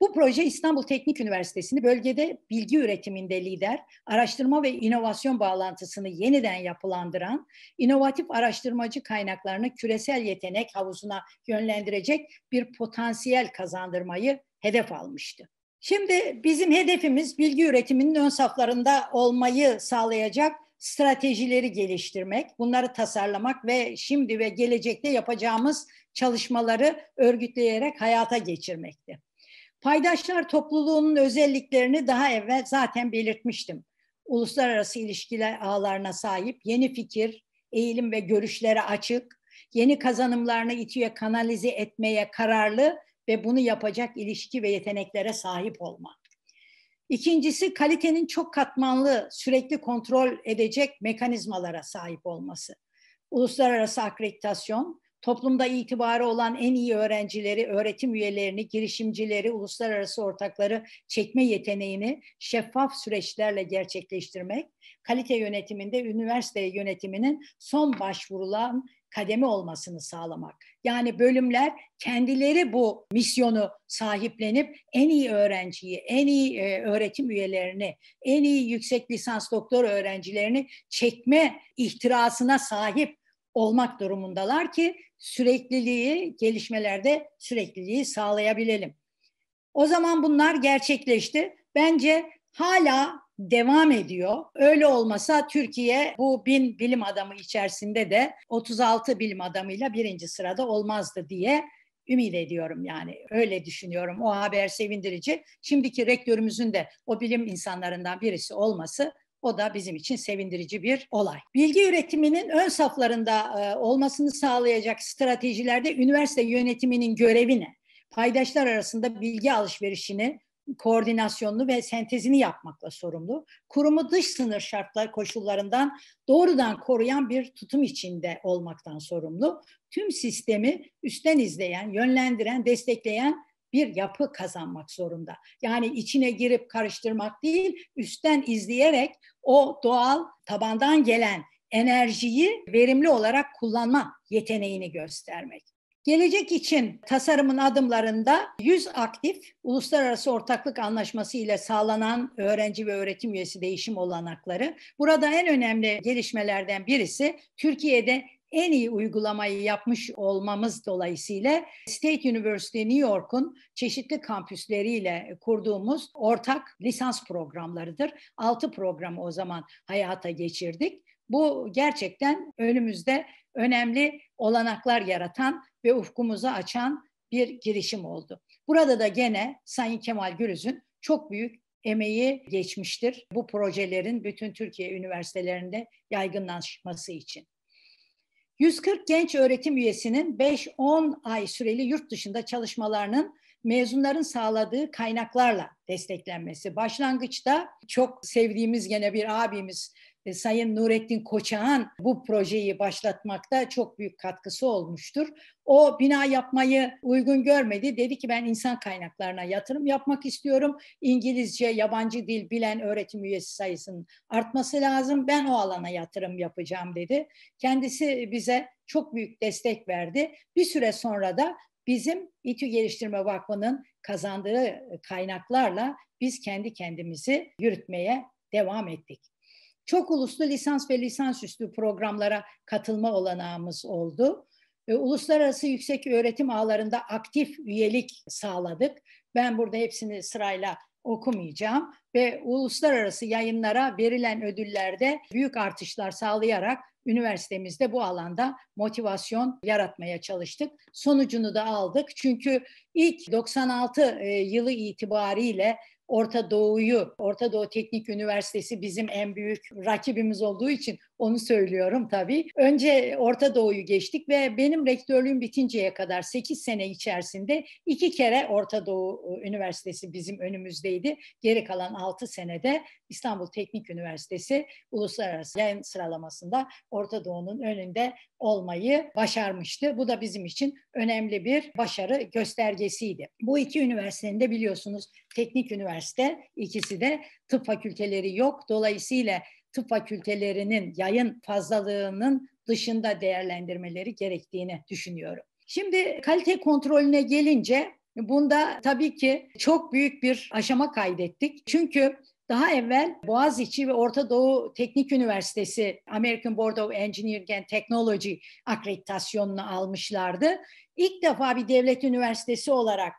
Speaker 4: Bu proje İstanbul Teknik Üniversitesi'ni bölgede bilgi üretiminde lider, araştırma ve inovasyon bağlantısını yeniden yapılandıran, inovatif araştırmacı kaynaklarını küresel yetenek havuzuna yönlendirecek bir potansiyel kazandırmayı hedef almıştı. Şimdi bizim hedefimiz bilgi üretiminin ön saflarında olmayı sağlayacak stratejileri geliştirmek, bunları tasarlamak ve şimdi ve gelecekte yapacağımız çalışmaları örgütleyerek hayata geçirmekti. Paydaşlar topluluğunun özelliklerini daha evvel zaten belirtmiştim. Uluslararası ilişkiler ağlarına sahip, yeni fikir, eğilim ve görüşlere açık, yeni kazanımlarını İTÜ'ye kanalize etmeye kararlı ve bunu yapacak ilişki ve yeteneklere sahip olma. İkincisi kalitenin çok katmanlı, sürekli kontrol edecek mekanizmalara sahip olması. Uluslararası akreditasyon, toplumda itibarı olan en iyi öğrencileri, öğretim üyelerini, girişimcileri, uluslararası ortakları çekme yeteneğini şeffaf süreçlerle gerçekleştirmek, kalite yönetiminde üniversite yönetiminin son başvurulan kademe olmasını sağlamak. Yani bölümler kendileri bu misyonu sahiplenip en iyi öğrenciyi, en iyi e, öğretim üyelerini, en iyi yüksek lisans doktor öğrencilerini çekme ihtirasına sahip olmak durumundalar ki sürekliliği, gelişmelerde sürekliliği sağlayabilelim. O zaman bunlar gerçekleşti. Bence hala devam ediyor. Öyle olmasa Türkiye bu bin bilim adamı içerisinde de 36 bilim adamıyla birinci sırada olmazdı diye ümit ediyorum yani öyle düşünüyorum. O haber sevindirici. Şimdiki rektörümüzün de o bilim insanlarından birisi olması o da bizim için sevindirici bir olay. Bilgi üretiminin ön saflarında e, olmasını sağlayacak stratejilerde üniversite yönetiminin görevi ne? Paydaşlar arasında bilgi alışverişini koordinasyonunu ve sentezini yapmakla sorumlu. Kurumu dış sınır şartlar koşullarından doğrudan koruyan bir tutum içinde olmaktan sorumlu. Tüm sistemi üstten izleyen, yönlendiren, destekleyen bir yapı kazanmak zorunda. Yani içine girip karıştırmak değil, üstten izleyerek o doğal tabandan gelen enerjiyi verimli olarak kullanma yeteneğini göstermek. Gelecek için tasarımın adımlarında 100 aktif uluslararası ortaklık anlaşması ile sağlanan öğrenci ve öğretim üyesi değişim olanakları. Burada en önemli gelişmelerden birisi Türkiye'de en iyi uygulamayı yapmış olmamız dolayısıyla State University New York'un çeşitli kampüsleriyle kurduğumuz ortak lisans programlarıdır. Altı programı o zaman hayata geçirdik. Bu gerçekten önümüzde önemli olanaklar yaratan ve ufkumuzu açan bir girişim oldu. Burada da gene Sayın Kemal Gürüz'ün çok büyük emeği geçmiştir bu projelerin bütün Türkiye üniversitelerinde yaygınlaşması için. 140 genç öğretim üyesinin 5-10 ay süreli yurt dışında çalışmalarının mezunların sağladığı kaynaklarla desteklenmesi. Başlangıçta çok sevdiğimiz gene bir abimiz Sayın Nurettin Koçak'ın bu projeyi başlatmakta çok büyük katkısı olmuştur. O bina yapmayı uygun görmedi. Dedi ki ben insan kaynaklarına yatırım yapmak istiyorum. İngilizce, yabancı dil bilen öğretim üyesi sayısının artması lazım. Ben o alana yatırım yapacağım dedi. Kendisi bize çok büyük destek verdi. Bir süre sonra da bizim İTÜ Geliştirme Vakfı'nın kazandığı kaynaklarla biz kendi kendimizi yürütmeye devam ettik. Çok uluslu lisans ve lisansüstü programlara katılma olanağımız oldu. Uluslararası yüksek öğretim ağlarında aktif üyelik sağladık. Ben burada hepsini sırayla okumayacağım ve uluslararası yayınlara verilen ödüllerde büyük artışlar sağlayarak üniversitemizde bu alanda motivasyon yaratmaya çalıştık. Sonucunu da aldık. Çünkü ilk 96 yılı itibariyle Orta Doğu'yu, Orta Doğu Teknik Üniversitesi bizim en büyük rakibimiz olduğu için onu söylüyorum tabii. Önce Orta Doğu'yu geçtik ve benim rektörlüğüm bitinceye kadar 8 sene içerisinde iki kere Orta Doğu e, Üniversitesi bizim önümüzdeydi. Geri kalan 6 senede İstanbul Teknik Üniversitesi uluslararası yayın sıralamasında Orta Doğu'nun önünde olmayı başarmıştı. Bu da bizim için önemli bir başarı göstergesiydi. Bu iki üniversitenin de biliyorsunuz teknik üniversite ikisi de tıp fakülteleri yok. Dolayısıyla tıp fakültelerinin yayın fazlalığının dışında değerlendirmeleri gerektiğini düşünüyorum. Şimdi kalite kontrolüne gelince bunda tabii ki çok büyük bir aşama kaydettik. Çünkü daha evvel Boğaziçi ve Orta Doğu Teknik Üniversitesi American Board of Engineering and Technology akreditasyonunu almışlardı. İlk defa bir devlet üniversitesi olarak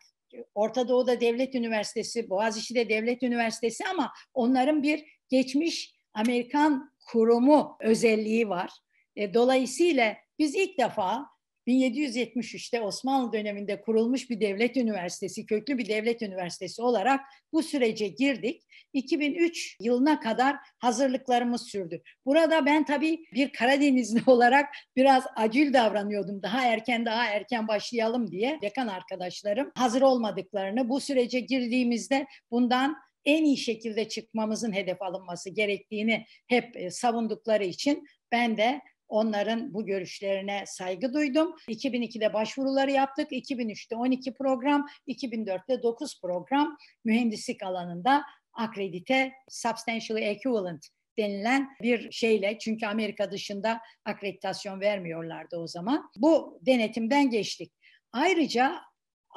Speaker 4: Orta Doğu'da devlet üniversitesi, Boğaziçi'de devlet üniversitesi ama onların bir geçmiş Amerikan kurumu özelliği var. E, dolayısıyla biz ilk defa 1773'te Osmanlı döneminde kurulmuş bir devlet üniversitesi, köklü bir devlet üniversitesi olarak bu sürece girdik. 2003 yılına kadar hazırlıklarımız sürdü. Burada ben tabii bir Karadenizli olarak biraz acil davranıyordum. Daha erken daha erken başlayalım diye. Dekan arkadaşlarım hazır olmadıklarını bu sürece girdiğimizde bundan en iyi şekilde çıkmamızın hedef alınması gerektiğini hep e, savundukları için ben de onların bu görüşlerine saygı duydum. 2002'de başvuruları yaptık. 2003'te 12 program, 2004'te 9 program mühendislik alanında akredite substantially equivalent denilen bir şeyle çünkü Amerika dışında akreditasyon vermiyorlardı o zaman. Bu denetimden geçtik. Ayrıca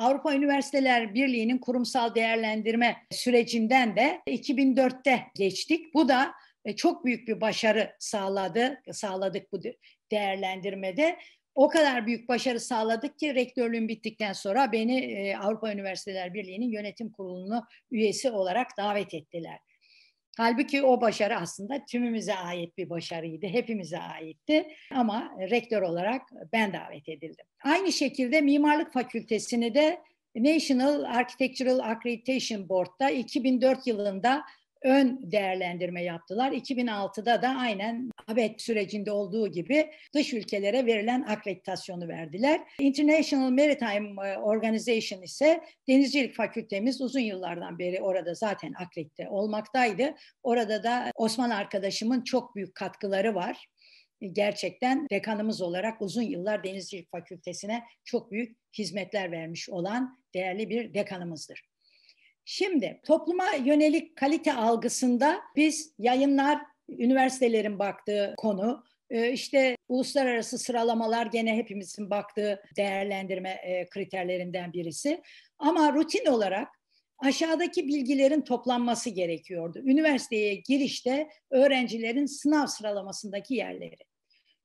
Speaker 4: Avrupa Üniversiteler Birliği'nin kurumsal değerlendirme sürecinden de 2004'te geçtik. Bu da e, çok büyük bir başarı sağladı, sağladık bu değerlendirmede. O kadar büyük başarı sağladık ki rektörlüğüm bittikten sonra beni e, Avrupa Üniversiteler Birliği'nin yönetim kurulunu üyesi olarak davet ettiler. Halbuki o başarı aslında tümümüze ait bir başarıydı, hepimize aitti ama rektör olarak ben davet edildim. Aynı şekilde Mimarlık Fakültesini de National Architectural Accreditation Board'da 2004 yılında ön değerlendirme yaptılar. 2006'da da aynen ABET sürecinde olduğu gibi dış ülkelere verilen akreditasyonu verdiler. International Maritime Organization ise Denizcilik Fakültemiz uzun yıllardan beri orada zaten akredite olmaktaydı. Orada da Osman arkadaşımın çok büyük katkıları var gerçekten dekanımız olarak uzun yıllar Denizcilik Fakültesine çok büyük hizmetler vermiş olan değerli bir dekanımızdır. Şimdi topluma yönelik kalite algısında biz yayınlar, üniversitelerin baktığı konu, e, işte uluslararası sıralamalar gene hepimizin baktığı değerlendirme e, kriterlerinden birisi. Ama rutin olarak aşağıdaki bilgilerin toplanması gerekiyordu. Üniversiteye girişte öğrencilerin sınav sıralamasındaki yerleri.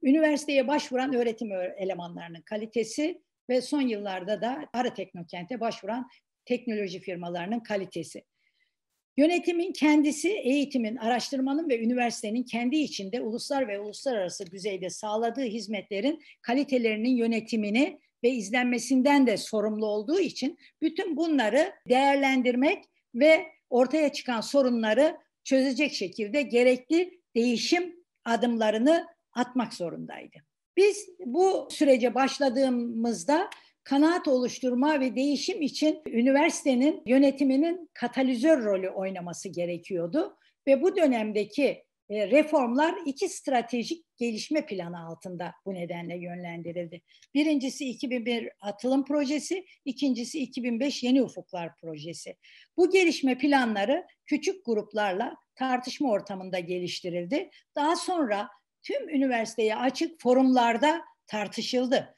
Speaker 4: Üniversiteye başvuran öğretim elemanlarının kalitesi ve son yıllarda da Ara Teknokent'e başvuran teknoloji firmalarının kalitesi. Yönetimin kendisi eğitimin, araştırmanın ve üniversitenin kendi içinde uluslar ve uluslararası düzeyde sağladığı hizmetlerin kalitelerinin yönetimini ve izlenmesinden de sorumlu olduğu için bütün bunları değerlendirmek ve ortaya çıkan sorunları çözecek şekilde gerekli değişim adımlarını atmak zorundaydı. Biz bu sürece başladığımızda kanaat oluşturma ve değişim için üniversitenin yönetiminin katalizör rolü oynaması gerekiyordu. Ve bu dönemdeki e, reformlar iki stratejik gelişme planı altında bu nedenle yönlendirildi. Birincisi 2001 atılım projesi, ikincisi 2005 yeni ufuklar projesi. Bu gelişme planları küçük gruplarla tartışma ortamında geliştirildi. Daha sonra tüm üniversiteye açık forumlarda tartışıldı.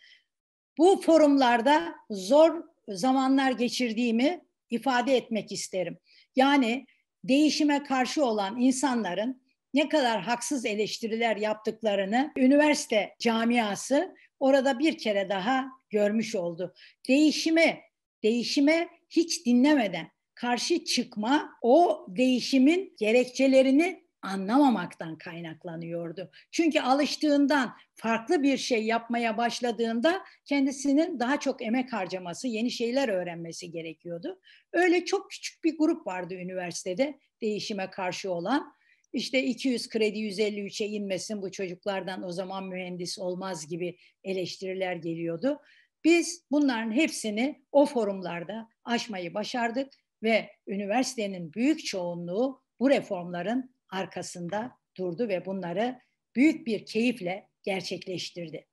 Speaker 4: Bu forumlarda zor zamanlar geçirdiğimi ifade etmek isterim. Yani değişime karşı olan insanların ne kadar haksız eleştiriler yaptıklarını üniversite camiası orada bir kere daha görmüş oldu. Değişime, değişime hiç dinlemeden karşı çıkma o değişimin gerekçelerini anlamamaktan kaynaklanıyordu. Çünkü alıştığından farklı bir şey yapmaya başladığında kendisinin daha çok emek harcaması, yeni şeyler öğrenmesi gerekiyordu. Öyle çok küçük bir grup vardı üniversitede değişime karşı olan. İşte 200 kredi 153'e inmesin bu çocuklardan o zaman mühendis olmaz gibi eleştiriler geliyordu. Biz bunların hepsini o forumlarda aşmayı başardık ve üniversitenin büyük çoğunluğu bu reformların arkasında durdu ve bunları büyük bir keyifle gerçekleştirdi.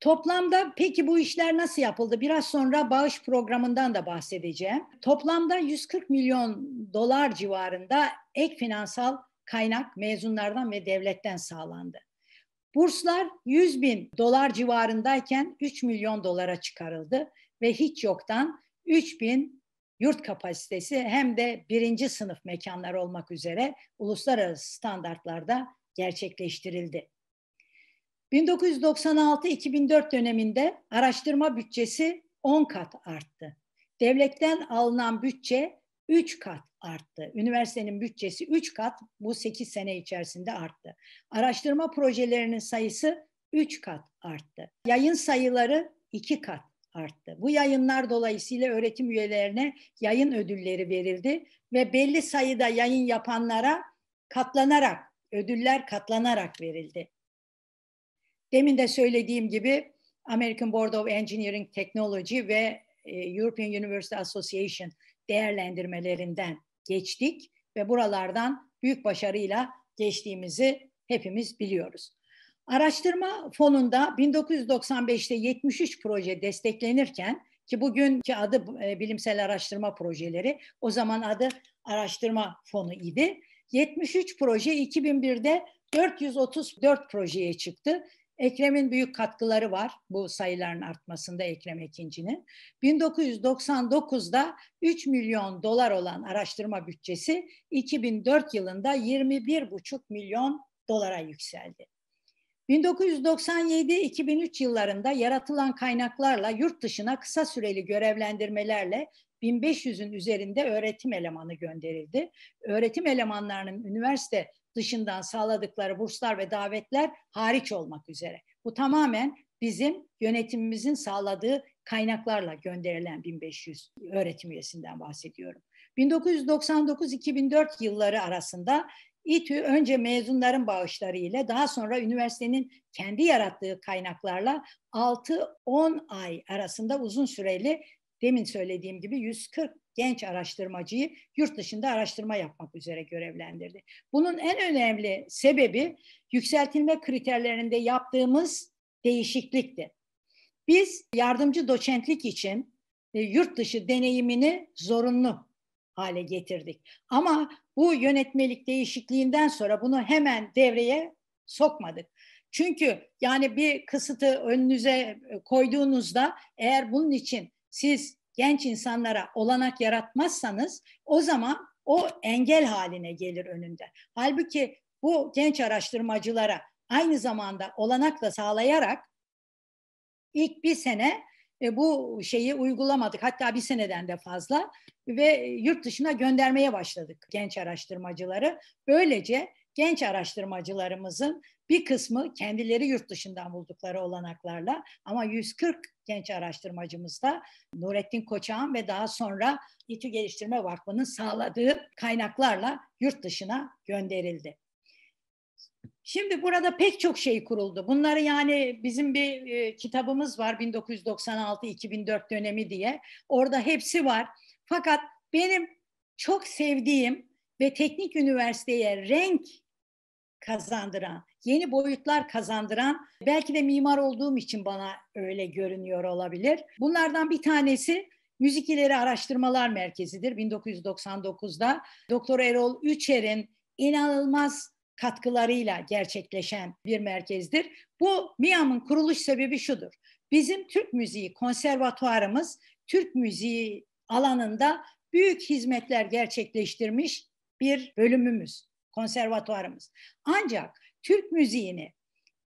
Speaker 4: Toplamda peki bu işler nasıl yapıldı? Biraz sonra bağış programından da bahsedeceğim. Toplamda 140 milyon dolar civarında ek finansal kaynak mezunlardan ve devletten sağlandı. Burslar 100 bin dolar civarındayken 3 milyon dolara çıkarıldı ve hiç yoktan 3 bin yurt kapasitesi hem de birinci sınıf mekanlar olmak üzere uluslararası standartlarda gerçekleştirildi. 1996-2004 döneminde araştırma bütçesi 10 kat arttı. Devletten alınan bütçe 3 kat arttı. Üniversitenin bütçesi 3 kat bu 8 sene içerisinde arttı. Araştırma projelerinin sayısı 3 kat arttı. Yayın sayıları 2 kat arttı. Bu yayınlar dolayısıyla öğretim üyelerine yayın ödülleri verildi ve belli sayıda yayın yapanlara katlanarak, ödüller katlanarak verildi. Demin de söylediğim gibi American Board of Engineering Technology ve e, European University Association değerlendirmelerinden geçtik ve buralardan büyük başarıyla geçtiğimizi hepimiz biliyoruz. Araştırma fonunda 1995'te 73 proje desteklenirken ki bugünkü adı e, bilimsel araştırma projeleri, o zaman adı araştırma fonu idi. 73 proje 2001'de 434 projeye çıktı. Ekrem'in büyük katkıları var bu sayıların artmasında Ekrem Ekinci'nin. 1999'da 3 milyon dolar olan araştırma bütçesi 2004 yılında 21,5 milyon dolara yükseldi. 1997-2003 yıllarında yaratılan kaynaklarla yurt dışına kısa süreli görevlendirmelerle 1500'ün üzerinde öğretim elemanı gönderildi. Öğretim elemanlarının üniversite dışından sağladıkları burslar ve davetler hariç olmak üzere. Bu tamamen bizim yönetimimizin sağladığı kaynaklarla gönderilen 1500 öğretim üyesinden bahsediyorum. 1999-2004 yılları arasında İTÜ önce mezunların bağışları ile daha sonra üniversitenin kendi yarattığı kaynaklarla 6-10 ay arasında uzun süreli demin söylediğim gibi 140 genç araştırmacıyı yurt dışında araştırma yapmak üzere görevlendirdi. Bunun en önemli sebebi yükseltilme kriterlerinde yaptığımız değişiklikti. Biz yardımcı doçentlik için e, yurt dışı deneyimini zorunlu hale getirdik. Ama bu yönetmelik değişikliğinden sonra bunu hemen devreye sokmadık. Çünkü yani bir kısıtı önünüze e, koyduğunuzda eğer bunun için siz genç insanlara olanak yaratmazsanız o zaman o engel haline gelir önünde. Halbuki bu genç araştırmacılara aynı zamanda olanak da sağlayarak ilk bir sene e, bu şeyi uygulamadık. Hatta bir seneden de fazla ve yurt dışına göndermeye başladık genç araştırmacıları. Böylece genç araştırmacılarımızın bir kısmı kendileri yurt dışından buldukları olanaklarla ama 140 genç araştırmacımız da Nurettin Koçak'ın ve daha sonra İTÜ Geliştirme Vakfı'nın sağladığı kaynaklarla yurt dışına gönderildi. Şimdi burada pek çok şey kuruldu. Bunları yani bizim bir e, kitabımız var 1996-2004 dönemi diye. Orada hepsi var. Fakat benim çok sevdiğim ve teknik üniversiteye renk kazandıran, yeni boyutlar kazandıran, belki de mimar olduğum için bana öyle görünüyor olabilir. Bunlardan bir tanesi Müzik İleri Araştırmalar Merkezi'dir 1999'da. Doktor Erol Üçer'in inanılmaz katkılarıyla gerçekleşen bir merkezdir. Bu MİAM'ın kuruluş sebebi şudur. Bizim Türk Müziği Konservatuarımız Türk müziği alanında büyük hizmetler gerçekleştirmiş bir bölümümüz, konservatuarımız. Ancak Türk müziğini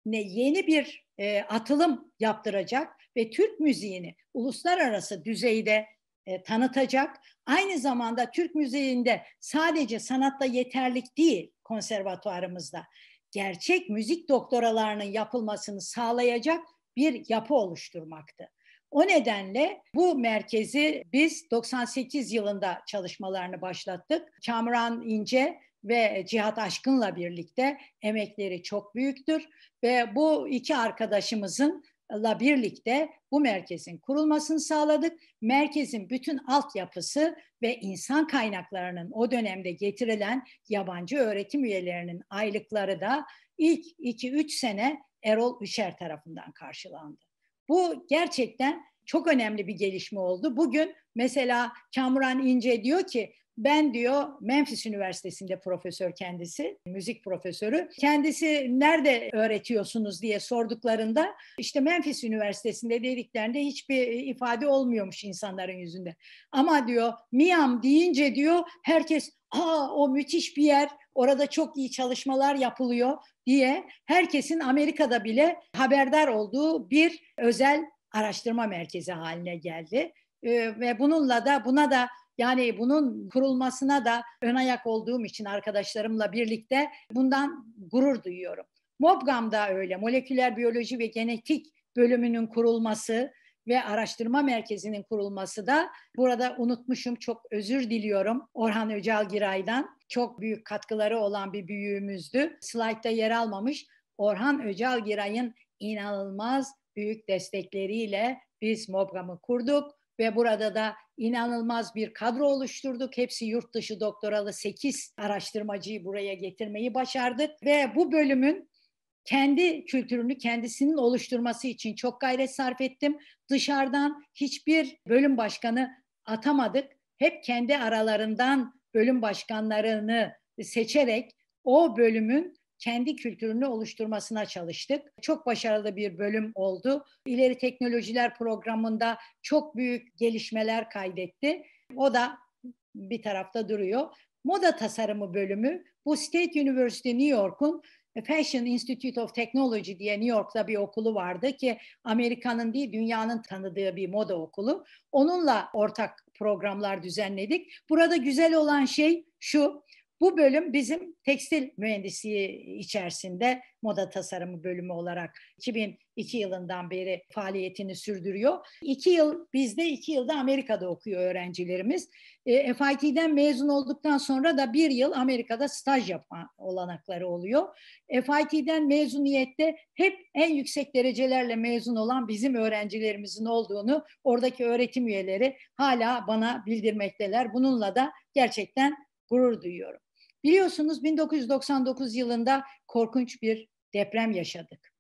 Speaker 4: ne yeni bir e, atılım yaptıracak ve Türk müziğini uluslararası düzeyde e, tanıtacak. Aynı zamanda Türk müziğinde sadece sanatta yeterlik değil konservatuarımızda gerçek müzik doktoralarının yapılmasını sağlayacak bir yapı oluşturmaktı. O nedenle bu merkezi biz 98 yılında çalışmalarını başlattık. Kamran İnce ve Cihat Aşkın'la birlikte emekleri çok büyüktür ve bu iki arkadaşımızın la birlikte bu merkezin kurulmasını sağladık. Merkezin bütün altyapısı ve insan kaynaklarının o dönemde getirilen yabancı öğretim üyelerinin aylıkları da ilk 2-3 sene Erol Üşer tarafından karşılandı. Bu gerçekten çok önemli bir gelişme oldu. Bugün mesela Kamuran İnce diyor ki ben diyor Memphis Üniversitesi'nde profesör kendisi, müzik profesörü. Kendisi nerede öğretiyorsunuz diye sorduklarında işte Memphis Üniversitesi'nde dediklerinde hiçbir ifade olmuyormuş insanların yüzünde. Ama diyor Miam deyince diyor herkes aa o müthiş bir yer orada çok iyi çalışmalar yapılıyor diye herkesin Amerika'da bile haberdar olduğu bir özel araştırma merkezi haline geldi. Ee, ve bununla da buna da yani bunun kurulmasına da ön ayak olduğum için arkadaşlarımla birlikte bundan gurur duyuyorum. MOBGAM'da öyle moleküler biyoloji ve genetik bölümünün kurulması ve araştırma merkezinin kurulması da burada unutmuşum çok özür diliyorum Orhan Öcal Giray'dan. Çok büyük katkıları olan bir büyüğümüzdü. Slaytta yer almamış. Orhan Öcal Giray'ın inanılmaz büyük destekleriyle biz MOBGAM'ı kurduk ve burada da inanılmaz bir kadro oluşturduk. Hepsi yurt dışı doktoralı 8 araştırmacıyı buraya getirmeyi başardık ve bu bölümün kendi kültürünü kendisinin oluşturması için çok gayret sarf ettim. Dışarıdan hiçbir bölüm başkanı atamadık. Hep kendi aralarından bölüm başkanlarını seçerek o bölümün kendi kültürünü oluşturmasına çalıştık. Çok başarılı bir bölüm oldu. İleri Teknolojiler programında çok büyük gelişmeler kaydetti. O da bir tarafta duruyor. Moda tasarımı bölümü bu State University New York'un Fashion Institute of Technology diye New York'ta bir okulu vardı ki Amerika'nın değil dünyanın tanıdığı bir moda okulu. Onunla ortak programlar düzenledik. Burada güzel olan şey şu, Bu bölüm bizim tekstil mühendisliği içerisinde moda tasarımı bölümü olarak 2002 yılından beri faaliyetini sürdürüyor. İki yıl bizde, iki yılda Amerika'da okuyor öğrencilerimiz. E, FIT'den mezun olduktan sonra da bir yıl Amerika'da staj yapma olanakları oluyor. FIT'den mezuniyette hep en yüksek derecelerle mezun olan bizim öğrencilerimizin olduğunu oradaki öğretim üyeleri hala bana bildirmekteler. Bununla da gerçekten gurur duyuyorum. Biliyorsunuz 1999 yılında korkunç bir deprem yaşadık.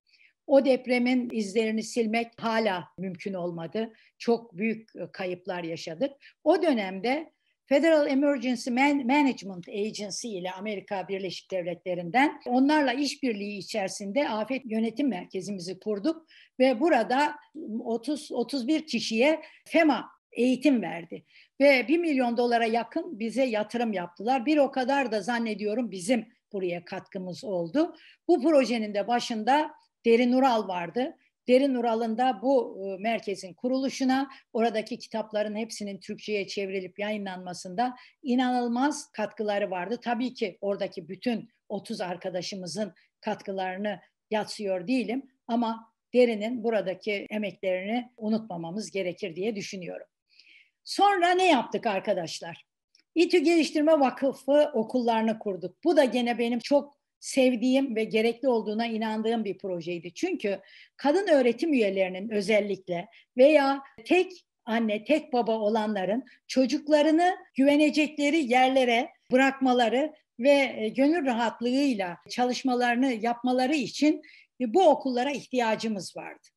Speaker 4: O depremin izlerini silmek hala mümkün olmadı. Çok büyük e, kayıplar yaşadık. O dönemde Federal Emergency Management Agency ile Amerika Birleşik Devletleri'nden onlarla işbirliği içerisinde afet yönetim merkezimizi kurduk ve burada 30 31 kişiye FEMA eğitim verdi. Ve bir milyon dolara yakın bize yatırım yaptılar. Bir o kadar da zannediyorum bizim buraya katkımız oldu. Bu projenin de başında Derin Ural vardı. Derin Ural'ın da bu e, merkezin kuruluşuna, oradaki kitapların hepsinin Türkçe'ye çevrilip yayınlanmasında inanılmaz katkıları vardı. Tabii ki oradaki bütün 30 arkadaşımızın katkılarını yatsıyor değilim ama Derin'in buradaki emeklerini unutmamamız gerekir diye düşünüyorum. Sonra ne yaptık arkadaşlar? İTÜ Geliştirme Vakıfı okullarını kurduk. Bu da gene benim çok sevdiğim ve gerekli olduğuna inandığım bir projeydi. Çünkü kadın öğretim üyelerinin özellikle veya tek anne, tek baba olanların çocuklarını güvenecekleri yerlere bırakmaları ve e, gönül rahatlığıyla çalışmalarını yapmaları için e, bu okullara ihtiyacımız vardı.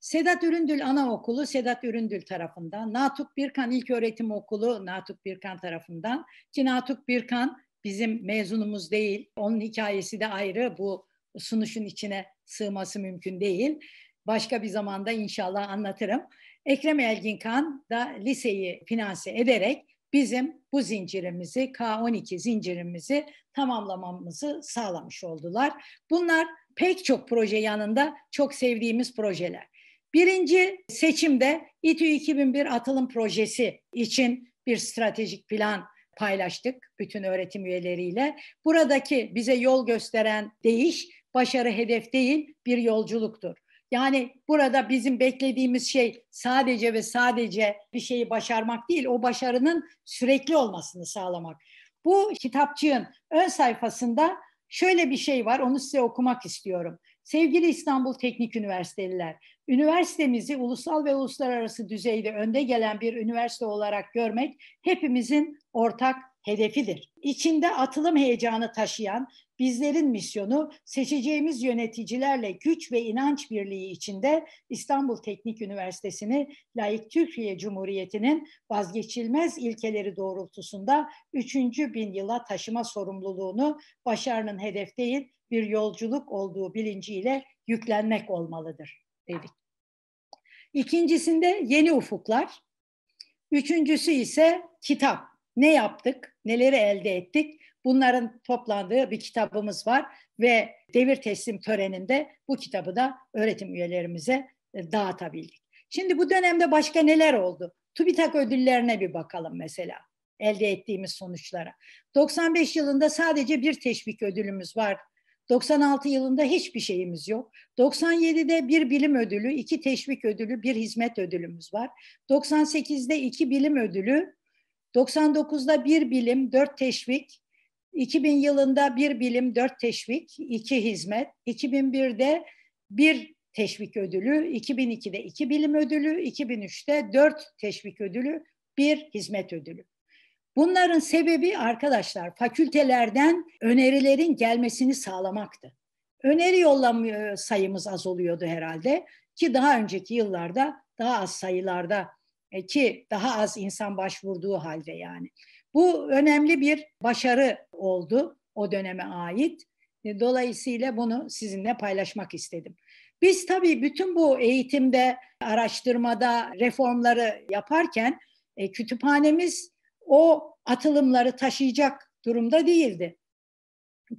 Speaker 4: Sedat Üründül Anaokulu Sedat Üründül tarafından, Natuk Birkan İlköğretim Okulu Natuk Birkan tarafından ki Natuk Birkan bizim mezunumuz değil. Onun hikayesi de ayrı. Bu sunuşun içine sığması mümkün değil. Başka bir zamanda inşallah anlatırım. Ekrem Elginkan da liseyi finanse ederek bizim bu zincirimizi K12 zincirimizi tamamlamamızı sağlamış oldular. Bunlar pek çok proje yanında çok sevdiğimiz projeler. Birinci seçimde İTÜ 2001 atılım projesi için bir stratejik plan paylaştık bütün öğretim üyeleriyle. Buradaki bize yol gösteren değiş başarı hedef değil bir yolculuktur. Yani burada bizim beklediğimiz şey sadece ve sadece bir şeyi başarmak değil, o başarının sürekli olmasını sağlamak. Bu kitapçığın ön sayfasında şöyle bir şey var, onu size okumak istiyorum. Sevgili İstanbul Teknik Üniversiteliler, üniversitemizi ulusal ve uluslararası düzeyde önde gelen bir üniversite olarak görmek hepimizin ortak hedefidir. İçinde atılım heyecanı taşıyan bizlerin misyonu seçeceğimiz yöneticilerle güç ve inanç birliği içinde İstanbul Teknik Üniversitesi'ni layık Türkiye Cumhuriyeti'nin vazgeçilmez ilkeleri doğrultusunda üçüncü bin yıla taşıma sorumluluğunu başarının hedef değil bir yolculuk olduğu bilinciyle yüklenmek olmalıdır dedik. İkincisinde yeni ufuklar. Üçüncüsü ise kitap. Ne yaptık, neleri elde ettik? Bunların toplandığı bir kitabımız var ve devir teslim töreninde bu kitabı da öğretim üyelerimize e, dağıtabildik. Şimdi bu dönemde başka neler oldu? TÜBİTAK ödüllerine bir bakalım mesela elde ettiğimiz sonuçlara. 95 yılında sadece bir teşvik ödülümüz var 96 yılında hiçbir şeyimiz yok. 97'de bir bilim ödülü, iki teşvik ödülü, bir hizmet ödülümüz var. 98'de iki bilim ödülü, 99'da bir bilim, dört teşvik, 2000 yılında bir bilim, dört teşvik, iki hizmet, 2001'de bir teşvik ödülü, 2002'de iki bilim ödülü, 2003'te dört teşvik ödülü, bir hizmet ödülü. Bunların sebebi arkadaşlar fakültelerden önerilerin gelmesini sağlamaktı. Öneri yollamıyor sayımız az oluyordu herhalde ki daha önceki yıllarda daha az sayılarda e, ki daha az insan başvurduğu halde yani. Bu önemli bir başarı oldu o döneme ait. E, dolayısıyla bunu sizinle paylaşmak istedim. Biz tabii bütün bu eğitimde, araştırmada reformları yaparken e, kütüphanemiz o atılımları taşıyacak durumda değildi.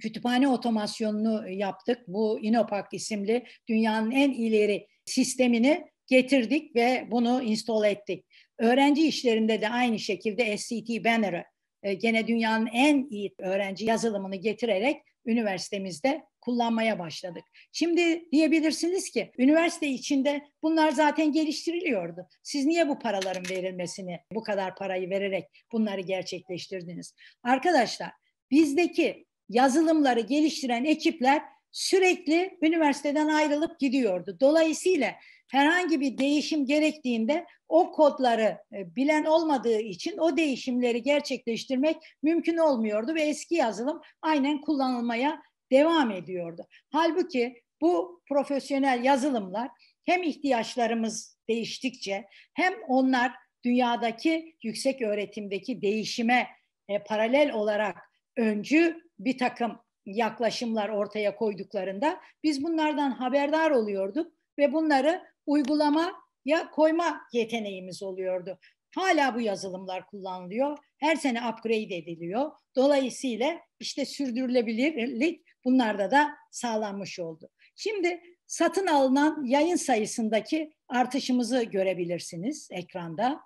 Speaker 4: Kütüphane otomasyonunu yaptık. Bu Inopak isimli dünyanın en ileri sistemini getirdik ve bunu install ettik. Öğrenci işlerinde de aynı şekilde SCT Banner'ı e, gene dünyanın en iyi öğrenci yazılımını getirerek üniversitemizde kullanmaya başladık. Şimdi diyebilirsiniz ki üniversite içinde bunlar zaten geliştiriliyordu. Siz niye bu paraların verilmesini, bu kadar parayı vererek bunları gerçekleştirdiniz? Arkadaşlar bizdeki yazılımları geliştiren ekipler sürekli üniversiteden ayrılıp gidiyordu. Dolayısıyla herhangi bir değişim gerektiğinde o kodları e, bilen olmadığı için o değişimleri gerçekleştirmek mümkün olmuyordu ve eski yazılım aynen kullanılmaya devam ediyordu. Halbuki bu profesyonel yazılımlar hem ihtiyaçlarımız değiştikçe hem onlar dünyadaki yüksek öğretimdeki değişime e, paralel olarak öncü bir takım yaklaşımlar ortaya koyduklarında biz bunlardan haberdar oluyorduk ve bunları uygulamaya koyma yeteneğimiz oluyordu. Hala bu yazılımlar kullanılıyor. Her sene upgrade ediliyor. Dolayısıyla işte sürdürülebilirlik bunlarda da sağlanmış oldu. Şimdi satın alınan yayın sayısındaki artışımızı görebilirsiniz ekranda.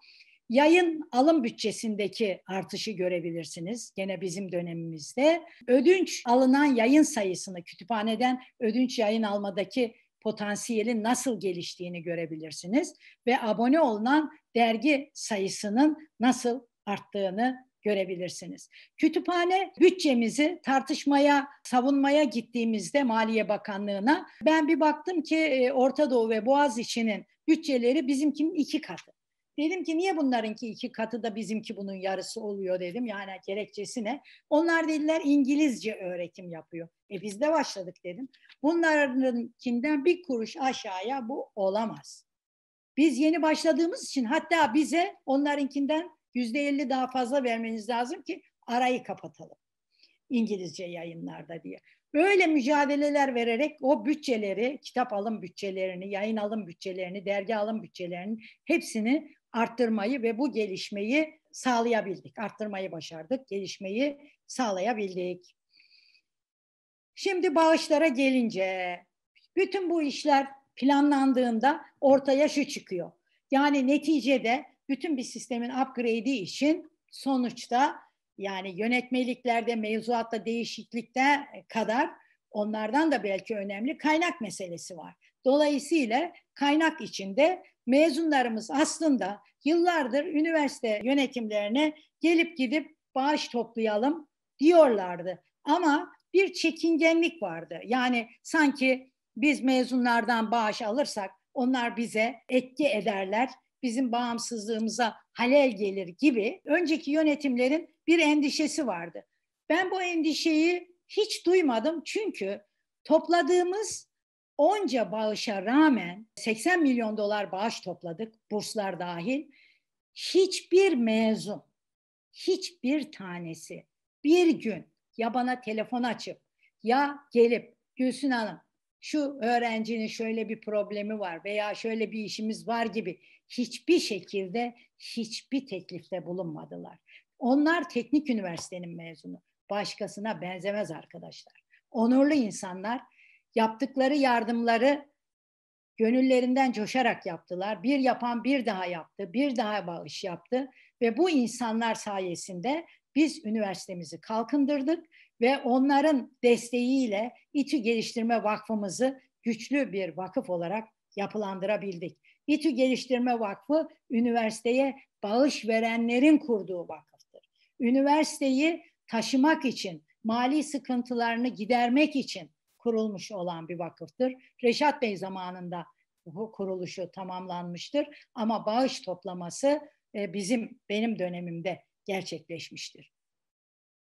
Speaker 4: Yayın alım bütçesindeki artışı görebilirsiniz gene bizim dönemimizde. Ödünç alınan yayın sayısını kütüphaneden ödünç yayın almadaki potansiyelin nasıl geliştiğini görebilirsiniz ve abone olunan dergi sayısının nasıl arttığını görebilirsiniz. Kütüphane bütçemizi tartışmaya, savunmaya gittiğimizde Maliye Bakanlığı'na ben bir baktım ki e, Orta Doğu ve Boğaziçi'nin bütçeleri bizimkinin iki katı. Dedim ki niye bunlarınki iki katı da bizimki bunun yarısı oluyor dedim. Yani gerekçesi ne? Onlar dediler İngilizce öğretim yapıyor. E biz de başladık dedim. Bunlarınkinden bir kuruş aşağıya bu olamaz. Biz yeni başladığımız için hatta bize onlarınkinden yüzde elli daha fazla vermeniz lazım ki arayı kapatalım. İngilizce yayınlarda diye. Böyle mücadeleler vererek o bütçeleri, kitap alım bütçelerini, yayın alım bütçelerini, dergi alım bütçelerini hepsini arttırmayı ve bu gelişmeyi sağlayabildik. Arttırmayı başardık, gelişmeyi sağlayabildik. Şimdi bağışlara gelince bütün bu işler planlandığında ortaya şu çıkıyor. Yani neticede bütün bir sistemin upgrade'i için sonuçta yani yönetmeliklerde, mevzuatta değişiklikte kadar onlardan da belki önemli kaynak meselesi var. Dolayısıyla kaynak içinde mezunlarımız aslında yıllardır üniversite yönetimlerine gelip gidip bağış toplayalım diyorlardı. Ama bir çekingenlik vardı. Yani sanki biz mezunlardan bağış alırsak onlar bize etki ederler, bizim bağımsızlığımıza halel gelir gibi önceki yönetimlerin bir endişesi vardı. Ben bu endişeyi hiç duymadım çünkü topladığımız onca bağışa rağmen 80 milyon dolar bağış topladık, burslar dahil. Hiçbir mezun, hiçbir tanesi bir gün ya bana telefon açıp ya gelip Gülsün Hanım şu öğrencinin şöyle bir problemi var veya şöyle bir işimiz var gibi hiçbir şekilde hiçbir teklifte bulunmadılar. Onlar teknik üniversitenin mezunu. Başkasına benzemez arkadaşlar. Onurlu insanlar yaptıkları yardımları gönüllerinden coşarak yaptılar. Bir yapan bir daha yaptı, bir daha bağış yaptı ve bu insanlar sayesinde biz üniversitemizi kalkındırdık ve onların desteğiyle İTÜ Geliştirme Vakfımızı güçlü bir vakıf olarak yapılandırabildik. İTÜ Geliştirme Vakfı üniversiteye bağış verenlerin kurduğu vakıftır. Üniversiteyi taşımak için, mali sıkıntılarını gidermek için kurulmuş olan bir vakıftır. Reşat Bey zamanında bu kuruluşu tamamlanmıştır ama bağış toplaması e, bizim benim dönemimde gerçekleşmiştir.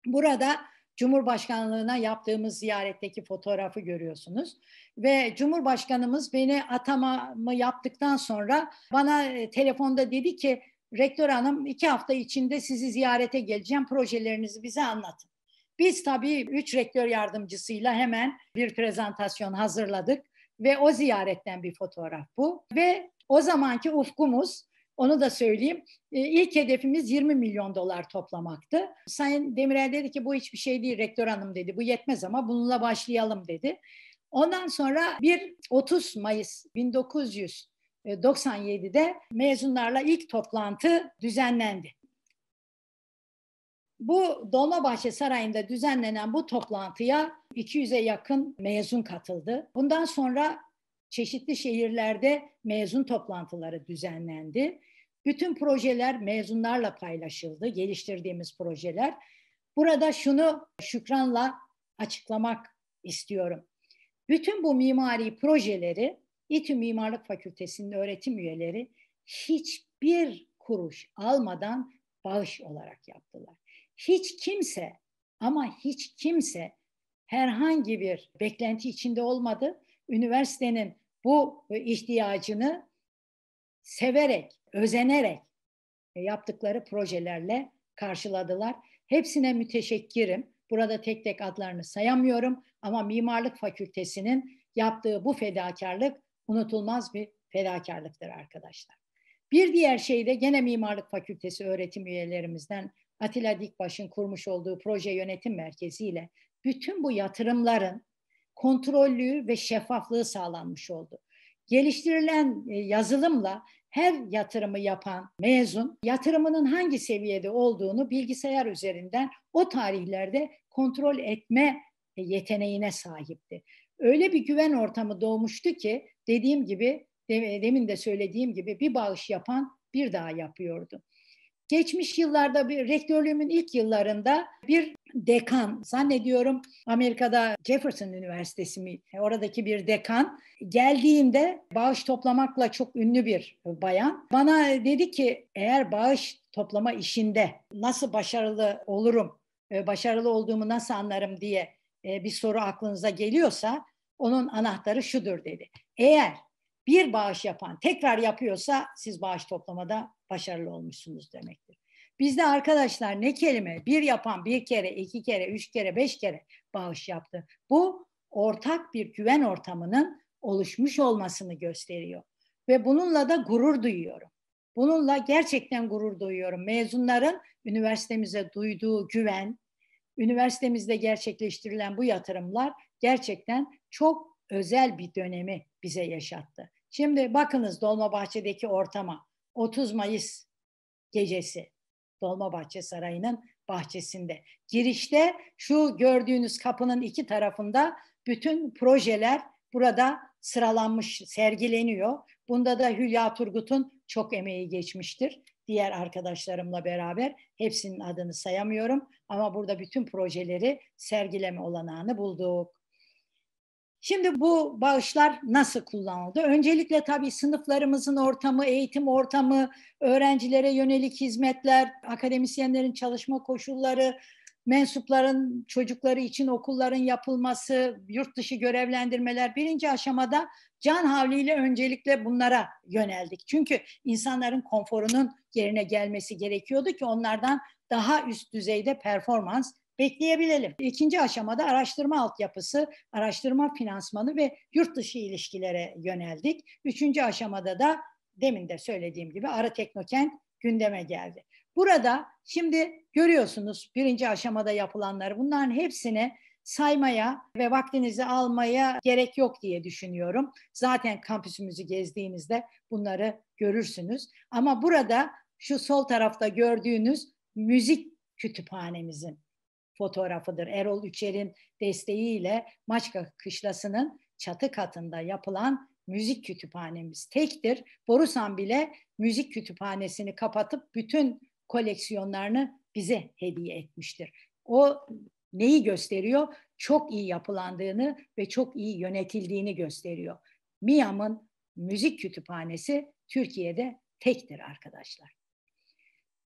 Speaker 4: Burada Cumhurbaşkanlığına yaptığımız ziyaretteki fotoğrafı görüyorsunuz. Ve Cumhurbaşkanımız beni atamamı yaptıktan sonra bana e, telefonda dedi ki Rektör Hanım iki hafta içinde sizi ziyarete geleceğim projelerinizi bize anlatın. Biz tabii üç rektör yardımcısıyla hemen bir prezentasyon hazırladık ve o ziyaretten bir fotoğraf bu. Ve o zamanki ufkumuz onu da söyleyeyim. E, ilk hedefimiz 20 milyon dolar toplamaktı. Sayın Demirel dedi ki bu hiçbir şey değil rektör hanım dedi. Bu yetmez ama bununla başlayalım dedi. Ondan sonra bir 30 Mayıs 1997'de mezunlarla ilk toplantı düzenlendi. Bu Dolmabahçe Sarayı'nda düzenlenen bu toplantıya 200'e yakın mezun katıldı. Bundan sonra çeşitli şehirlerde mezun toplantıları düzenlendi. Bütün projeler mezunlarla paylaşıldı, geliştirdiğimiz projeler. Burada şunu şükranla açıklamak istiyorum. Bütün bu mimari projeleri İTÜ Mimarlık Fakültesi'nin öğretim üyeleri hiçbir kuruş almadan bağış olarak yaptılar. Hiç kimse ama hiç kimse herhangi bir beklenti içinde olmadı. Üniversitenin bu ihtiyacını severek, özenerek yaptıkları projelerle karşıladılar. Hepsine müteşekkirim. Burada tek tek adlarını sayamıyorum ama Mimarlık Fakültesi'nin yaptığı bu fedakarlık unutulmaz bir fedakarlıktır arkadaşlar. Bir diğer şey de gene Mimarlık Fakültesi öğretim üyelerimizden Atilla Dikbaş'ın kurmuş olduğu proje yönetim merkezi ile bütün bu yatırımların kontrollüğü ve şeffaflığı sağlanmış oldu. Geliştirilen e, yazılımla her yatırımı yapan mezun yatırımının hangi seviyede olduğunu bilgisayar üzerinden o tarihlerde kontrol etme yeteneğine sahipti. Öyle bir güven ortamı doğmuştu ki dediğim gibi demin de söylediğim gibi bir bağış yapan bir daha yapıyordu. Geçmiş yıllarda bir rektörlüğümün ilk yıllarında bir dekan zannediyorum Amerika'da Jefferson Üniversitesi mi oradaki bir dekan geldiğinde bağış toplamakla çok ünlü bir bayan bana dedi ki eğer bağış toplama işinde nasıl başarılı olurum e, başarılı olduğumu nasıl anlarım diye e, bir soru aklınıza geliyorsa onun anahtarı şudur dedi. Eğer bir bağış yapan tekrar yapıyorsa siz bağış toplamada başarılı olmuşsunuz demektir. Bizde arkadaşlar ne kelime bir yapan bir kere, iki kere, üç kere, beş kere bağış yaptı. Bu ortak bir güven ortamının oluşmuş olmasını gösteriyor. Ve bununla da gurur duyuyorum. Bununla gerçekten gurur duyuyorum. Mezunların üniversitemize duyduğu güven, üniversitemizde gerçekleştirilen bu yatırımlar gerçekten çok özel bir dönemi bize yaşattı. Şimdi bakınız Dolmabahçe'deki ortama. 30 Mayıs gecesi Dolmabahçe Sarayı'nın bahçesinde. Girişte şu gördüğünüz kapının iki tarafında bütün projeler burada sıralanmış, sergileniyor. Bunda da Hülya Turgut'un çok emeği geçmiştir. Diğer arkadaşlarımla beraber hepsinin adını sayamıyorum ama burada bütün projeleri sergileme olanağını bulduk. Şimdi bu bağışlar nasıl kullanıldı? Öncelikle tabii sınıflarımızın ortamı, eğitim ortamı, öğrencilere yönelik hizmetler, akademisyenlerin çalışma koşulları, mensupların çocukları için okulların yapılması, yurt dışı görevlendirmeler birinci aşamada can havliyle öncelikle bunlara yöneldik. Çünkü insanların konforunun yerine gelmesi gerekiyordu ki onlardan daha üst düzeyde performans bekleyebilelim. İkinci aşamada araştırma altyapısı, araştırma finansmanı ve yurt dışı ilişkilere yöneldik. Üçüncü aşamada da demin de söylediğim gibi Arı Teknokent gündeme geldi. Burada şimdi görüyorsunuz birinci aşamada yapılanları bunların hepsini saymaya ve vaktinizi almaya gerek yok diye düşünüyorum. Zaten kampüsümüzü gezdiğinizde bunları görürsünüz. Ama burada şu sol tarafta gördüğünüz müzik kütüphanemizin fotoğrafıdır. Erol Üçer'in desteğiyle Maçka Kışlası'nın çatı katında yapılan müzik kütüphanemiz tektir. Borusan bile müzik kütüphanesini kapatıp bütün koleksiyonlarını bize hediye etmiştir. O neyi gösteriyor? Çok iyi yapılandığını ve çok iyi yönetildiğini gösteriyor. MİAM'ın müzik kütüphanesi Türkiye'de tektir arkadaşlar.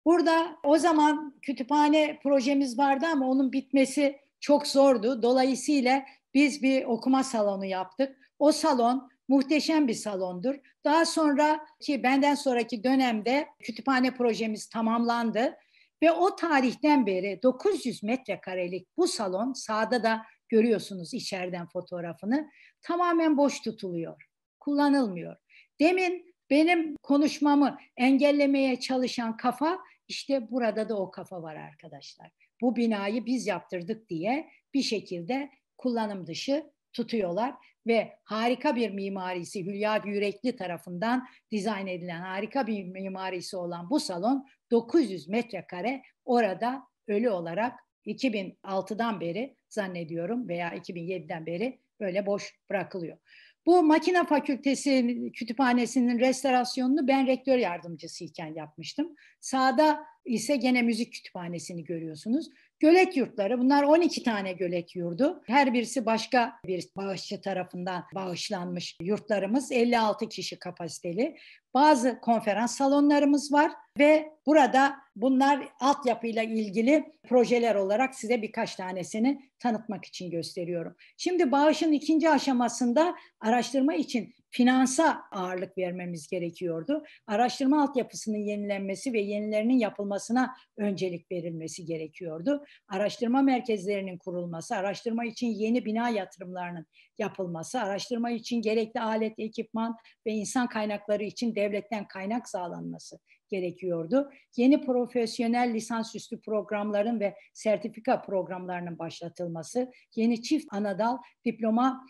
Speaker 4: Burada o zaman kütüphane projemiz vardı ama onun bitmesi çok zordu. Dolayısıyla biz bir okuma salonu yaptık. O salon muhteşem bir salondur. Daha sonra ki benden sonraki dönemde kütüphane projemiz tamamlandı ve o tarihten beri 900 metrekarelik bu salon sağda da görüyorsunuz içeriden fotoğrafını tamamen boş tutuluyor. Kullanılmıyor. Demin benim konuşmamı engellemeye çalışan kafa işte burada da o kafa var arkadaşlar. Bu binayı biz yaptırdık diye bir şekilde kullanım dışı tutuyorlar ve harika bir mimarisi Hülya Yürekli tarafından dizayn edilen harika bir mimarisi olan bu salon 900 metrekare orada ölü olarak 2006'dan beri zannediyorum veya 2007'den beri böyle boş bırakılıyor. Bu makine fakültesi kütüphanesinin restorasyonunu ben rektör yardımcısıyken yapmıştım. Sağda ise gene müzik kütüphanesini görüyorsunuz. Gölet yurtları bunlar 12 tane gölet yurdu. Her birisi başka bir bağışçı tarafından bağışlanmış yurtlarımız 56 kişi kapasiteli. Bazı konferans salonlarımız var ve burada bunlar altyapıyla ilgili projeler olarak size birkaç tanesini tanıtmak için gösteriyorum. Şimdi bağışın ikinci aşamasında araştırma için finansa ağırlık vermemiz gerekiyordu. Araştırma altyapısının yenilenmesi ve yenilerinin yapılmasına öncelik verilmesi gerekiyordu. Araştırma merkezlerinin kurulması, araştırma için yeni bina yatırımlarının yapılması, araştırma için gerekli alet, ekipman ve insan kaynakları için devletten kaynak sağlanması gerekiyordu. Yeni profesyonel lisansüstü programların ve sertifika programlarının başlatılması, yeni çift anadal diploma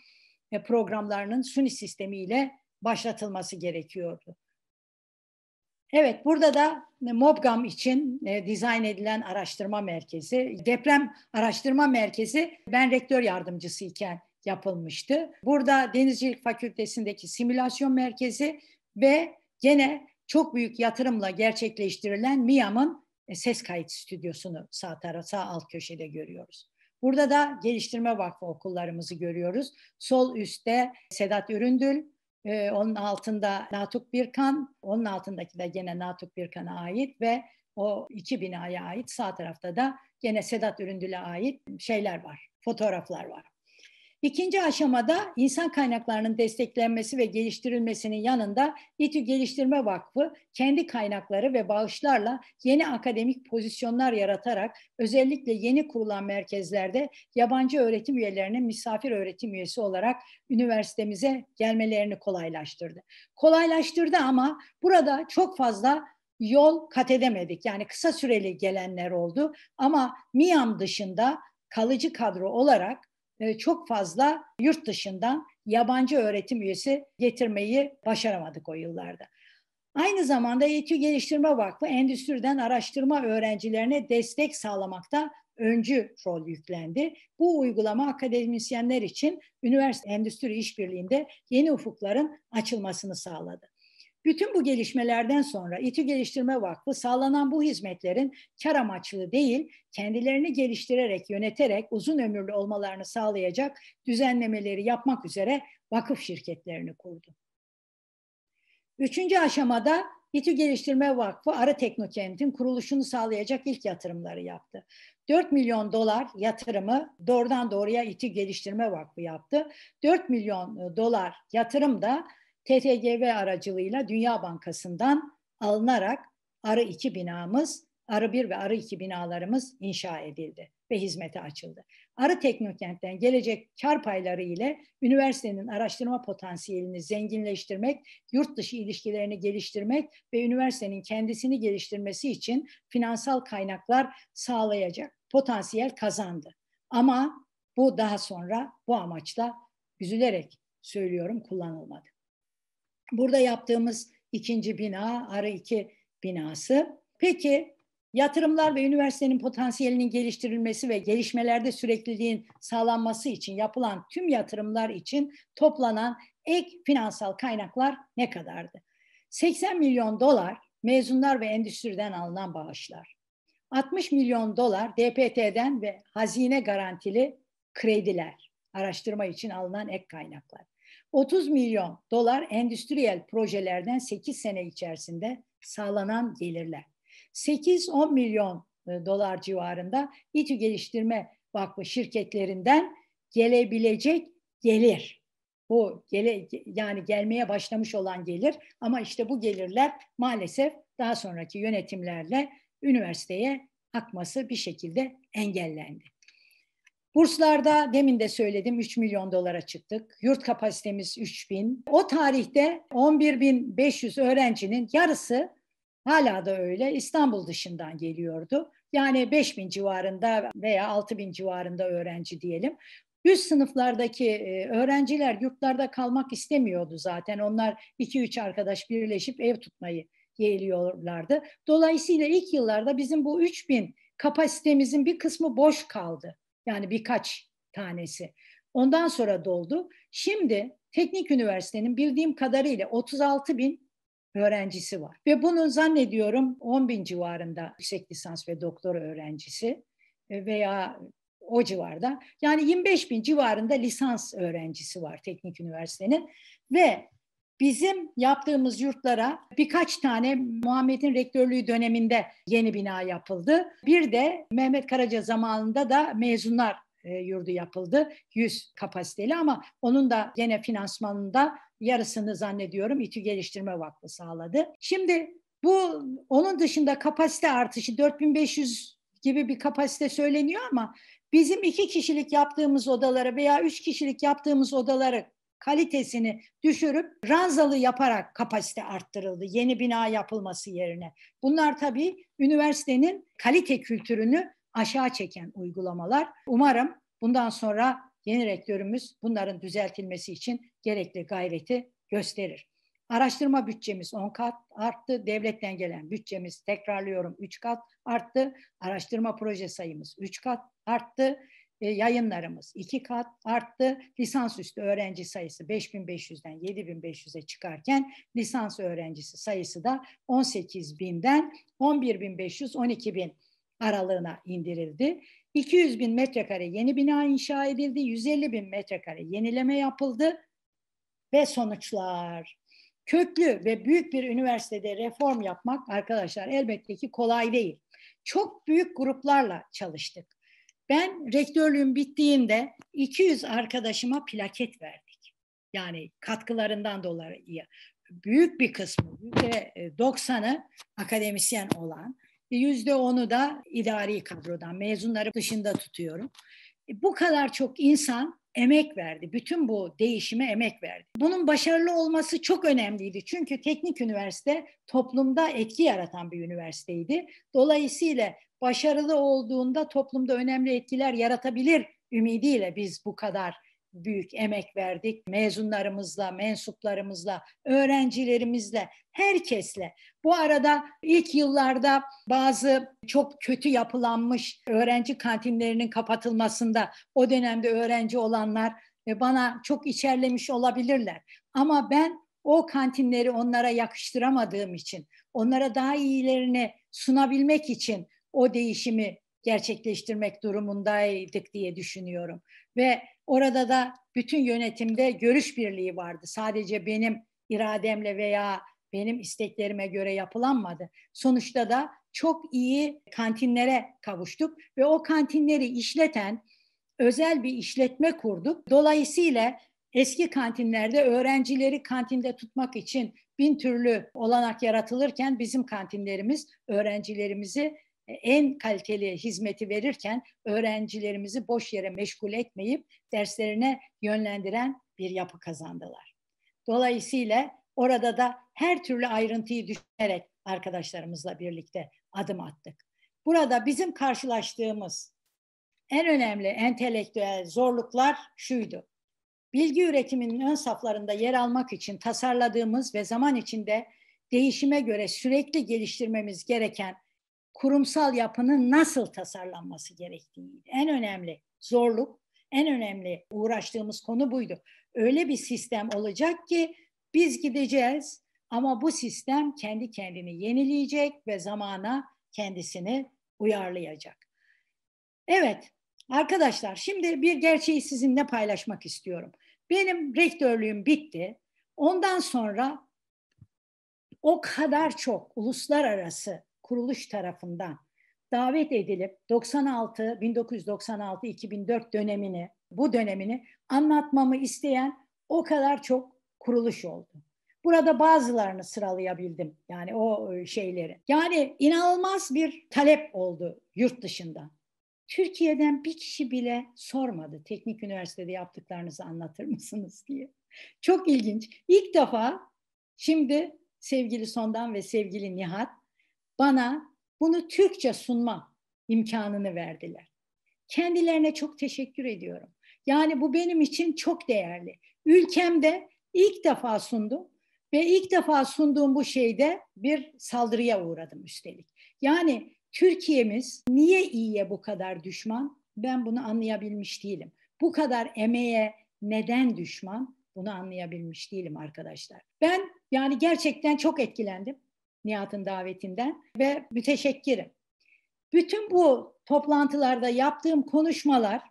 Speaker 4: programlarının SUNY sistemiyle başlatılması gerekiyordu. Evet, burada da MOBGAM için e, dizayn edilen araştırma merkezi, deprem araştırma merkezi ben rektör yardımcısıyken yapılmıştı. Burada Denizcilik Fakültesindeki simülasyon merkezi ve gene çok büyük yatırımla gerçekleştirilen MİAM'ın e, ses kayıt stüdyosunu sağ taraf, sağ alt köşede görüyoruz. Burada da Geliştirme Vakfı okullarımızı görüyoruz. Sol üstte Sedat Üründül, e, onun altında Natuk Birkan, onun altındaki de gene Natuk Birkan'a ait ve o iki binaya ait sağ tarafta da gene Sedat Üründül'e ait şeyler var, fotoğraflar var. İkinci aşamada insan kaynaklarının desteklenmesi ve geliştirilmesinin yanında İTÜ Geliştirme Vakfı kendi kaynakları ve bağışlarla yeni akademik pozisyonlar yaratarak özellikle yeni kurulan merkezlerde yabancı öğretim üyelerinin misafir öğretim üyesi olarak üniversitemize gelmelerini kolaylaştırdı. Kolaylaştırdı ama burada çok fazla yol kat edemedik. Yani kısa süreli gelenler oldu ama MİAM dışında kalıcı kadro olarak çok fazla yurt dışından yabancı öğretim üyesi getirmeyi başaramadık o yıllarda. Aynı zamanda Eğitim Geliştirme Vakfı endüstriden araştırma öğrencilerine destek sağlamakta öncü rol yüklendi. Bu uygulama akademisyenler için üniversite endüstri işbirliğinde yeni ufukların açılmasını sağladı. Bütün bu gelişmelerden sonra İTÜ Geliştirme Vakfı sağlanan bu hizmetlerin kar amaçlı değil, kendilerini geliştirerek, yöneterek uzun ömürlü olmalarını sağlayacak düzenlemeleri yapmak üzere vakıf şirketlerini kurdu. Üçüncü aşamada İTÜ Geliştirme Vakfı Arı Teknokent'in kuruluşunu sağlayacak ilk yatırımları yaptı. 4 milyon dolar yatırımı doğrudan doğruya İTÜ Geliştirme Vakfı yaptı. 4 milyon dolar yatırım da TTGV aracılığıyla Dünya Bankası'ndan alınarak Arı 2 binamız, Arı 1 ve Arı 2 binalarımız inşa edildi ve hizmete açıldı. Arı Teknokent'ten gelecek kar payları ile üniversitenin araştırma potansiyelini zenginleştirmek, yurt dışı ilişkilerini geliştirmek ve üniversitenin kendisini geliştirmesi için finansal kaynaklar sağlayacak potansiyel kazandı. Ama bu daha sonra bu amaçla üzülerek söylüyorum kullanılmadı. Burada yaptığımız ikinci bina Arı 2 binası. Peki yatırımlar ve üniversitenin potansiyelinin geliştirilmesi ve gelişmelerde sürekliliğin sağlanması için yapılan tüm yatırımlar için toplanan ek finansal kaynaklar ne kadardı? 80 milyon dolar mezunlar ve endüstriden alınan bağışlar. 60 milyon dolar DPT'den ve hazine garantili krediler, araştırma için alınan ek kaynaklar. 30 milyon dolar endüstriyel projelerden 8 sene içerisinde sağlanan gelirler. 8-10 milyon e, dolar civarında İTÜ Geliştirme Vakfı şirketlerinden gelebilecek gelir. Bu gele, yani gelmeye başlamış olan gelir ama işte bu gelirler maalesef daha sonraki yönetimlerle üniversiteye akması bir şekilde engellendi. Burslarda demin de söyledim 3 milyon dolara çıktık. Yurt kapasitemiz 3 bin. O tarihte 11.500 öğrencinin yarısı hala da öyle İstanbul dışından geliyordu. Yani 5 bin civarında veya 6 bin civarında öğrenci diyelim. Üst sınıflardaki e, öğrenciler yurtlarda kalmak istemiyordu zaten. Onlar 2-3 arkadaş birleşip ev tutmayı yeğliyorlardı. Dolayısıyla ilk yıllarda bizim bu 3 bin kapasitemizin bir kısmı boş kaldı. Yani birkaç tanesi. Ondan sonra doldu. Şimdi Teknik Üniversitenin bildiğim kadarıyla 36 bin öğrencisi var. Ve bunun zannediyorum 10 bin civarında yüksek lisans ve doktora öğrencisi e, veya o civarda. Yani 25 bin civarında lisans öğrencisi var Teknik Üniversitenin ve bizim yaptığımız yurtlara birkaç tane Muhammed'in rektörlüğü döneminde yeni bina yapıldı. Bir de Mehmet Karaca zamanında da mezunlar e, yurdu yapıldı. 100 kapasiteli ama onun da gene finansmanında yarısını zannediyorum İTÜ Geliştirme Vakfı sağladı. Şimdi bu onun dışında kapasite artışı 4500 gibi bir kapasite söyleniyor ama bizim iki kişilik yaptığımız odaları veya üç kişilik yaptığımız odaları kalitesini düşürüp ranzalı yaparak kapasite arttırıldı yeni bina yapılması yerine. Bunlar tabii üniversitenin kalite kültürünü aşağı çeken uygulamalar. Umarım bundan sonra yeni rektörümüz bunların düzeltilmesi için gerekli gayreti gösterir. Araştırma bütçemiz 10 kat arttı. Devletten gelen bütçemiz tekrarlıyorum 3 kat arttı. Araştırma proje sayımız 3 kat arttı. E, yayınlarımız 2 kat arttı. Lisansüstü öğrenci sayısı 5500'den 7500'e çıkarken lisans öğrencisi sayısı da 18000'den 11500 12000 aralığına indirildi. 200 bin metrekare yeni bina inşa edildi. 150 bin metrekare yenileme yapıldı. Ve sonuçlar. Köklü ve büyük bir üniversitede reform yapmak arkadaşlar elbette ki kolay değil. Çok büyük gruplarla çalıştık. Ben rektörlüğüm bittiğinde 200 arkadaşıma plaket verdik. Yani katkılarından dolayı büyük bir kısmı, %90'ı akademisyen olan, yüzde onu da idari kadrodan, mezunları dışında tutuyorum. E, bu kadar çok insan emek verdi. Bütün bu değişime emek verdi. Bunun başarılı olması çok önemliydi. Çünkü teknik üniversite toplumda etki yaratan bir üniversiteydi. Dolayısıyla başarılı olduğunda toplumda önemli etkiler yaratabilir ümidiyle biz bu kadar büyük emek verdik. Mezunlarımızla, mensuplarımızla, öğrencilerimizle, herkesle. Bu arada ilk yıllarda bazı çok kötü yapılanmış öğrenci kantinlerinin kapatılmasında o dönemde öğrenci olanlar e, bana çok içerlemiş olabilirler. Ama ben o kantinleri onlara yakıştıramadığım için, onlara daha iyilerini sunabilmek için o değişimi gerçekleştirmek durumundaydık diye düşünüyorum. Ve orada da bütün yönetimde görüş birliği vardı. Sadece benim irademle veya benim isteklerime göre yapılanmadı. Sonuçta da çok iyi kantinlere kavuştuk ve o kantinleri işleten özel bir işletme kurduk. Dolayısıyla eski kantinlerde öğrencileri kantinde tutmak için bin türlü olanak yaratılırken bizim kantinlerimiz öğrencilerimizi en kaliteli hizmeti verirken öğrencilerimizi boş yere meşgul etmeyip derslerine yönlendiren bir yapı kazandılar. Dolayısıyla orada da her türlü ayrıntıyı düşünerek arkadaşlarımızla birlikte adım attık. Burada bizim karşılaştığımız en önemli entelektüel zorluklar şuydu. Bilgi üretiminin ön saflarında yer almak için tasarladığımız ve zaman içinde değişime göre sürekli geliştirmemiz gereken kurumsal yapının nasıl tasarlanması gerektiği. En önemli zorluk, en önemli uğraştığımız konu buydu. Öyle bir sistem olacak ki biz gideceğiz ama bu sistem kendi kendini yenileyecek ve zamana kendisini uyarlayacak. Evet arkadaşlar şimdi bir gerçeği sizinle paylaşmak istiyorum. Benim rektörlüğüm bitti. Ondan sonra o kadar çok uluslararası kuruluş tarafından davet edilip 96 1996 2004 dönemini bu dönemini anlatmamı isteyen o kadar çok kuruluş oldu. Burada bazılarını sıralayabildim yani o e, şeyleri. Yani inanılmaz bir talep oldu yurt dışından. Türkiye'den bir kişi bile sormadı teknik üniversitede yaptıklarınızı anlatır mısınız diye. Çok ilginç. İlk defa şimdi sevgili Sondan ve sevgili Nihat bana bunu Türkçe sunma imkanını verdiler. Kendilerine çok teşekkür ediyorum. Yani bu benim için çok değerli. Ülkemde ilk defa sundum ve ilk defa sunduğum bu şeyde bir saldırıya uğradım üstelik. Yani Türkiye'miz niye iyiye bu kadar düşman? Ben bunu anlayabilmiş değilim. Bu kadar emeğe neden düşman? Bunu anlayabilmiş değilim arkadaşlar. Ben yani gerçekten çok etkilendim Nihat'ın davetinden ve müteşekkirim. Bütün bu toplantılarda yaptığım konuşmalar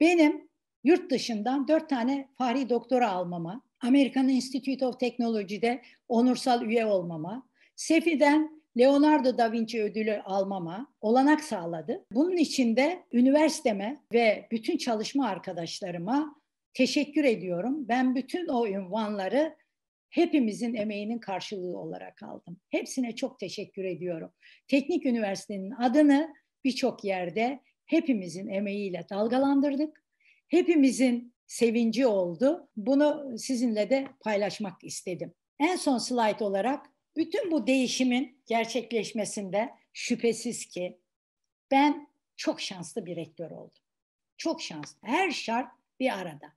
Speaker 4: benim yurt dışından dört tane fahri doktora almama, American Institute of Technology'de onursal üye olmama, SEFI'den Leonardo da Vinci ödülü almama olanak sağladı. Bunun için de üniversiteme ve bütün çalışma arkadaşlarıma teşekkür ediyorum. Ben bütün o ünvanları hepimizin emeğinin karşılığı olarak aldım. Hepsine çok teşekkür ediyorum. Teknik Üniversitenin adını birçok yerde hepimizin emeğiyle dalgalandırdık. Hepimizin sevinci oldu. Bunu sizinle de paylaşmak istedim. En son slide olarak bütün bu değişimin gerçekleşmesinde şüphesiz ki ben çok şanslı bir rektör oldum. Çok şanslı. Her şart bir arada.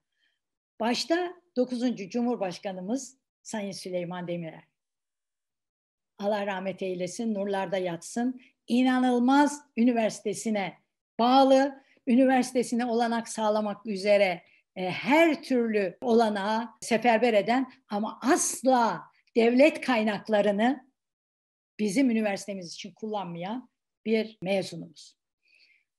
Speaker 4: Başta 9. Cumhurbaşkanımız Sayın Süleyman Demirel. Allah rahmet eylesin, nurlarda yatsın. İnanılmaz üniversitesine bağlı, üniversitesine olanak sağlamak üzere e, her türlü olanağı seferber eden ama asla devlet kaynaklarını bizim üniversitemiz için kullanmayan bir mezunumuz.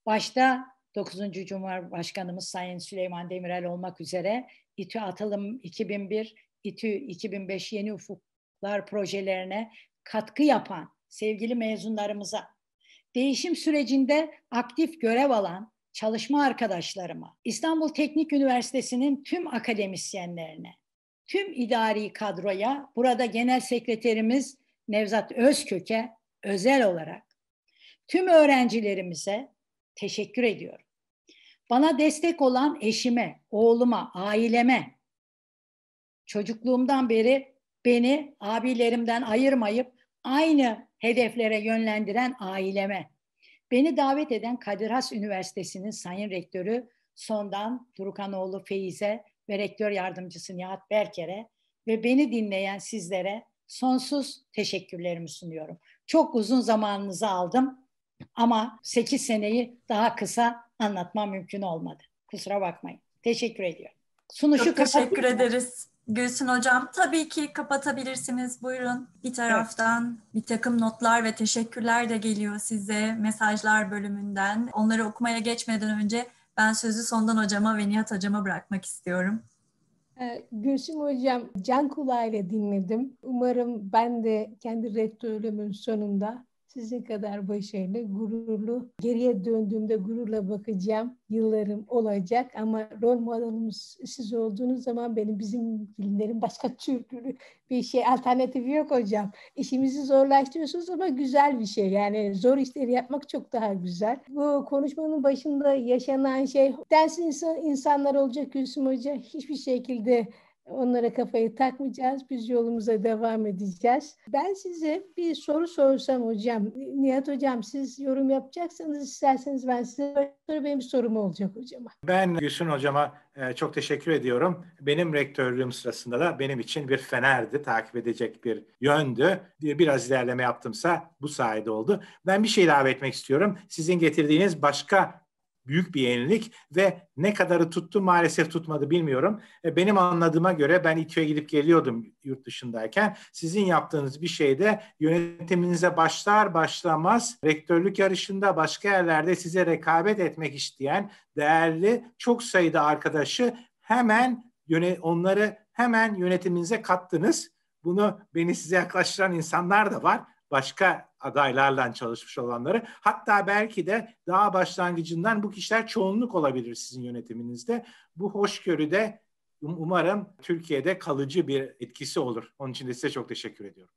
Speaker 4: Başta 9. Cumhurbaşkanımız Sayın Süleyman Demirel olmak üzere İTÜ Atılım 2001, İTÜ 2005 Yeni Ufuklar projelerine katkı yapan sevgili mezunlarımıza, değişim sürecinde aktif görev alan çalışma arkadaşlarıma, İstanbul Teknik Üniversitesi'nin tüm akademisyenlerine, tüm idari kadroya, burada genel sekreterimiz Nevzat Özkök'e özel olarak, tüm öğrencilerimize teşekkür ediyorum. Bana destek olan eşime, oğluma, aileme, çocukluğumdan beri beni abilerimden ayırmayıp aynı hedeflere yönlendiren aileme, beni davet eden Kadir Has Üniversitesi'nin Sayın Rektörü Sondan Durukanoğlu Feyiz'e ve Rektör Yardımcısı Nihat Berker'e ve beni dinleyen sizlere sonsuz teşekkürlerimi sunuyorum. Çok uzun zamanınızı aldım ama 8 seneyi daha kısa anlatmam mümkün olmadı. Kusura bakmayın. Teşekkür ediyorum.
Speaker 1: Sunuşu Çok teşekkür ederiz. Gülsün Hocam tabii ki kapatabilirsiniz. Buyurun. Bir taraftan evet. bir takım notlar ve teşekkürler de geliyor size mesajlar bölümünden. Onları okumaya geçmeden önce ben sözü Sondan Hocama ve Nihat Hocama bırakmak istiyorum.
Speaker 3: Ee, Gülsüm Hocam can kulağıyla dinledim. Umarım ben de kendi rektörlüğümün sonunda sizin kadar başarılı, gururlu, geriye döndüğümde gururla bakacağım yıllarım olacak ama rol modelimiz siz olduğunuz zaman benim bizim bilimlerin başka türlü bir şey alternatifi yok hocam. İşimizi zorlaştırıyorsunuz ama güzel bir şey. Yani zor işleri yapmak çok daha güzel. Bu konuşmanın başında yaşanan şey densiz insan, insanlar olacak Gülsüm Hoca hiçbir şekilde Onlara kafayı takmayacağız. Biz yolumuza devam edeceğiz. Ben size bir soru sorsam hocam. Nihat hocam siz yorum yapacaksanız isterseniz ben size sonra benim sorum olacak hocama.
Speaker 2: Ben Gülsün hocama e, çok teşekkür ediyorum. Benim rektörlüğüm sırasında da benim için bir fenerdi. Takip edecek bir yöndü. Biraz ilerleme yaptımsa bu sayede oldu. Ben bir şey ilave etmek istiyorum. Sizin getirdiğiniz başka büyük bir yenilik ve ne kadarı tuttu maalesef tutmadı bilmiyorum. E, benim anladığıma göre ben İTÜ'ye gidip geliyordum yurt dışındayken. Sizin yaptığınız bir şeyde yönetiminize başlar başlamaz rektörlük yarışında başka yerlerde size rekabet etmek isteyen değerli çok sayıda arkadaşı hemen onları hemen yönetiminize kattınız. Bunu beni size yaklaştıran insanlar da var başka adaylarla çalışmış olanları. Hatta belki de daha başlangıcından bu kişiler çoğunluk olabilir sizin yönetiminizde. Bu hoşgörüde um, umarım Türkiye'de kalıcı bir etkisi olur. Onun için de size çok teşekkür ediyorum.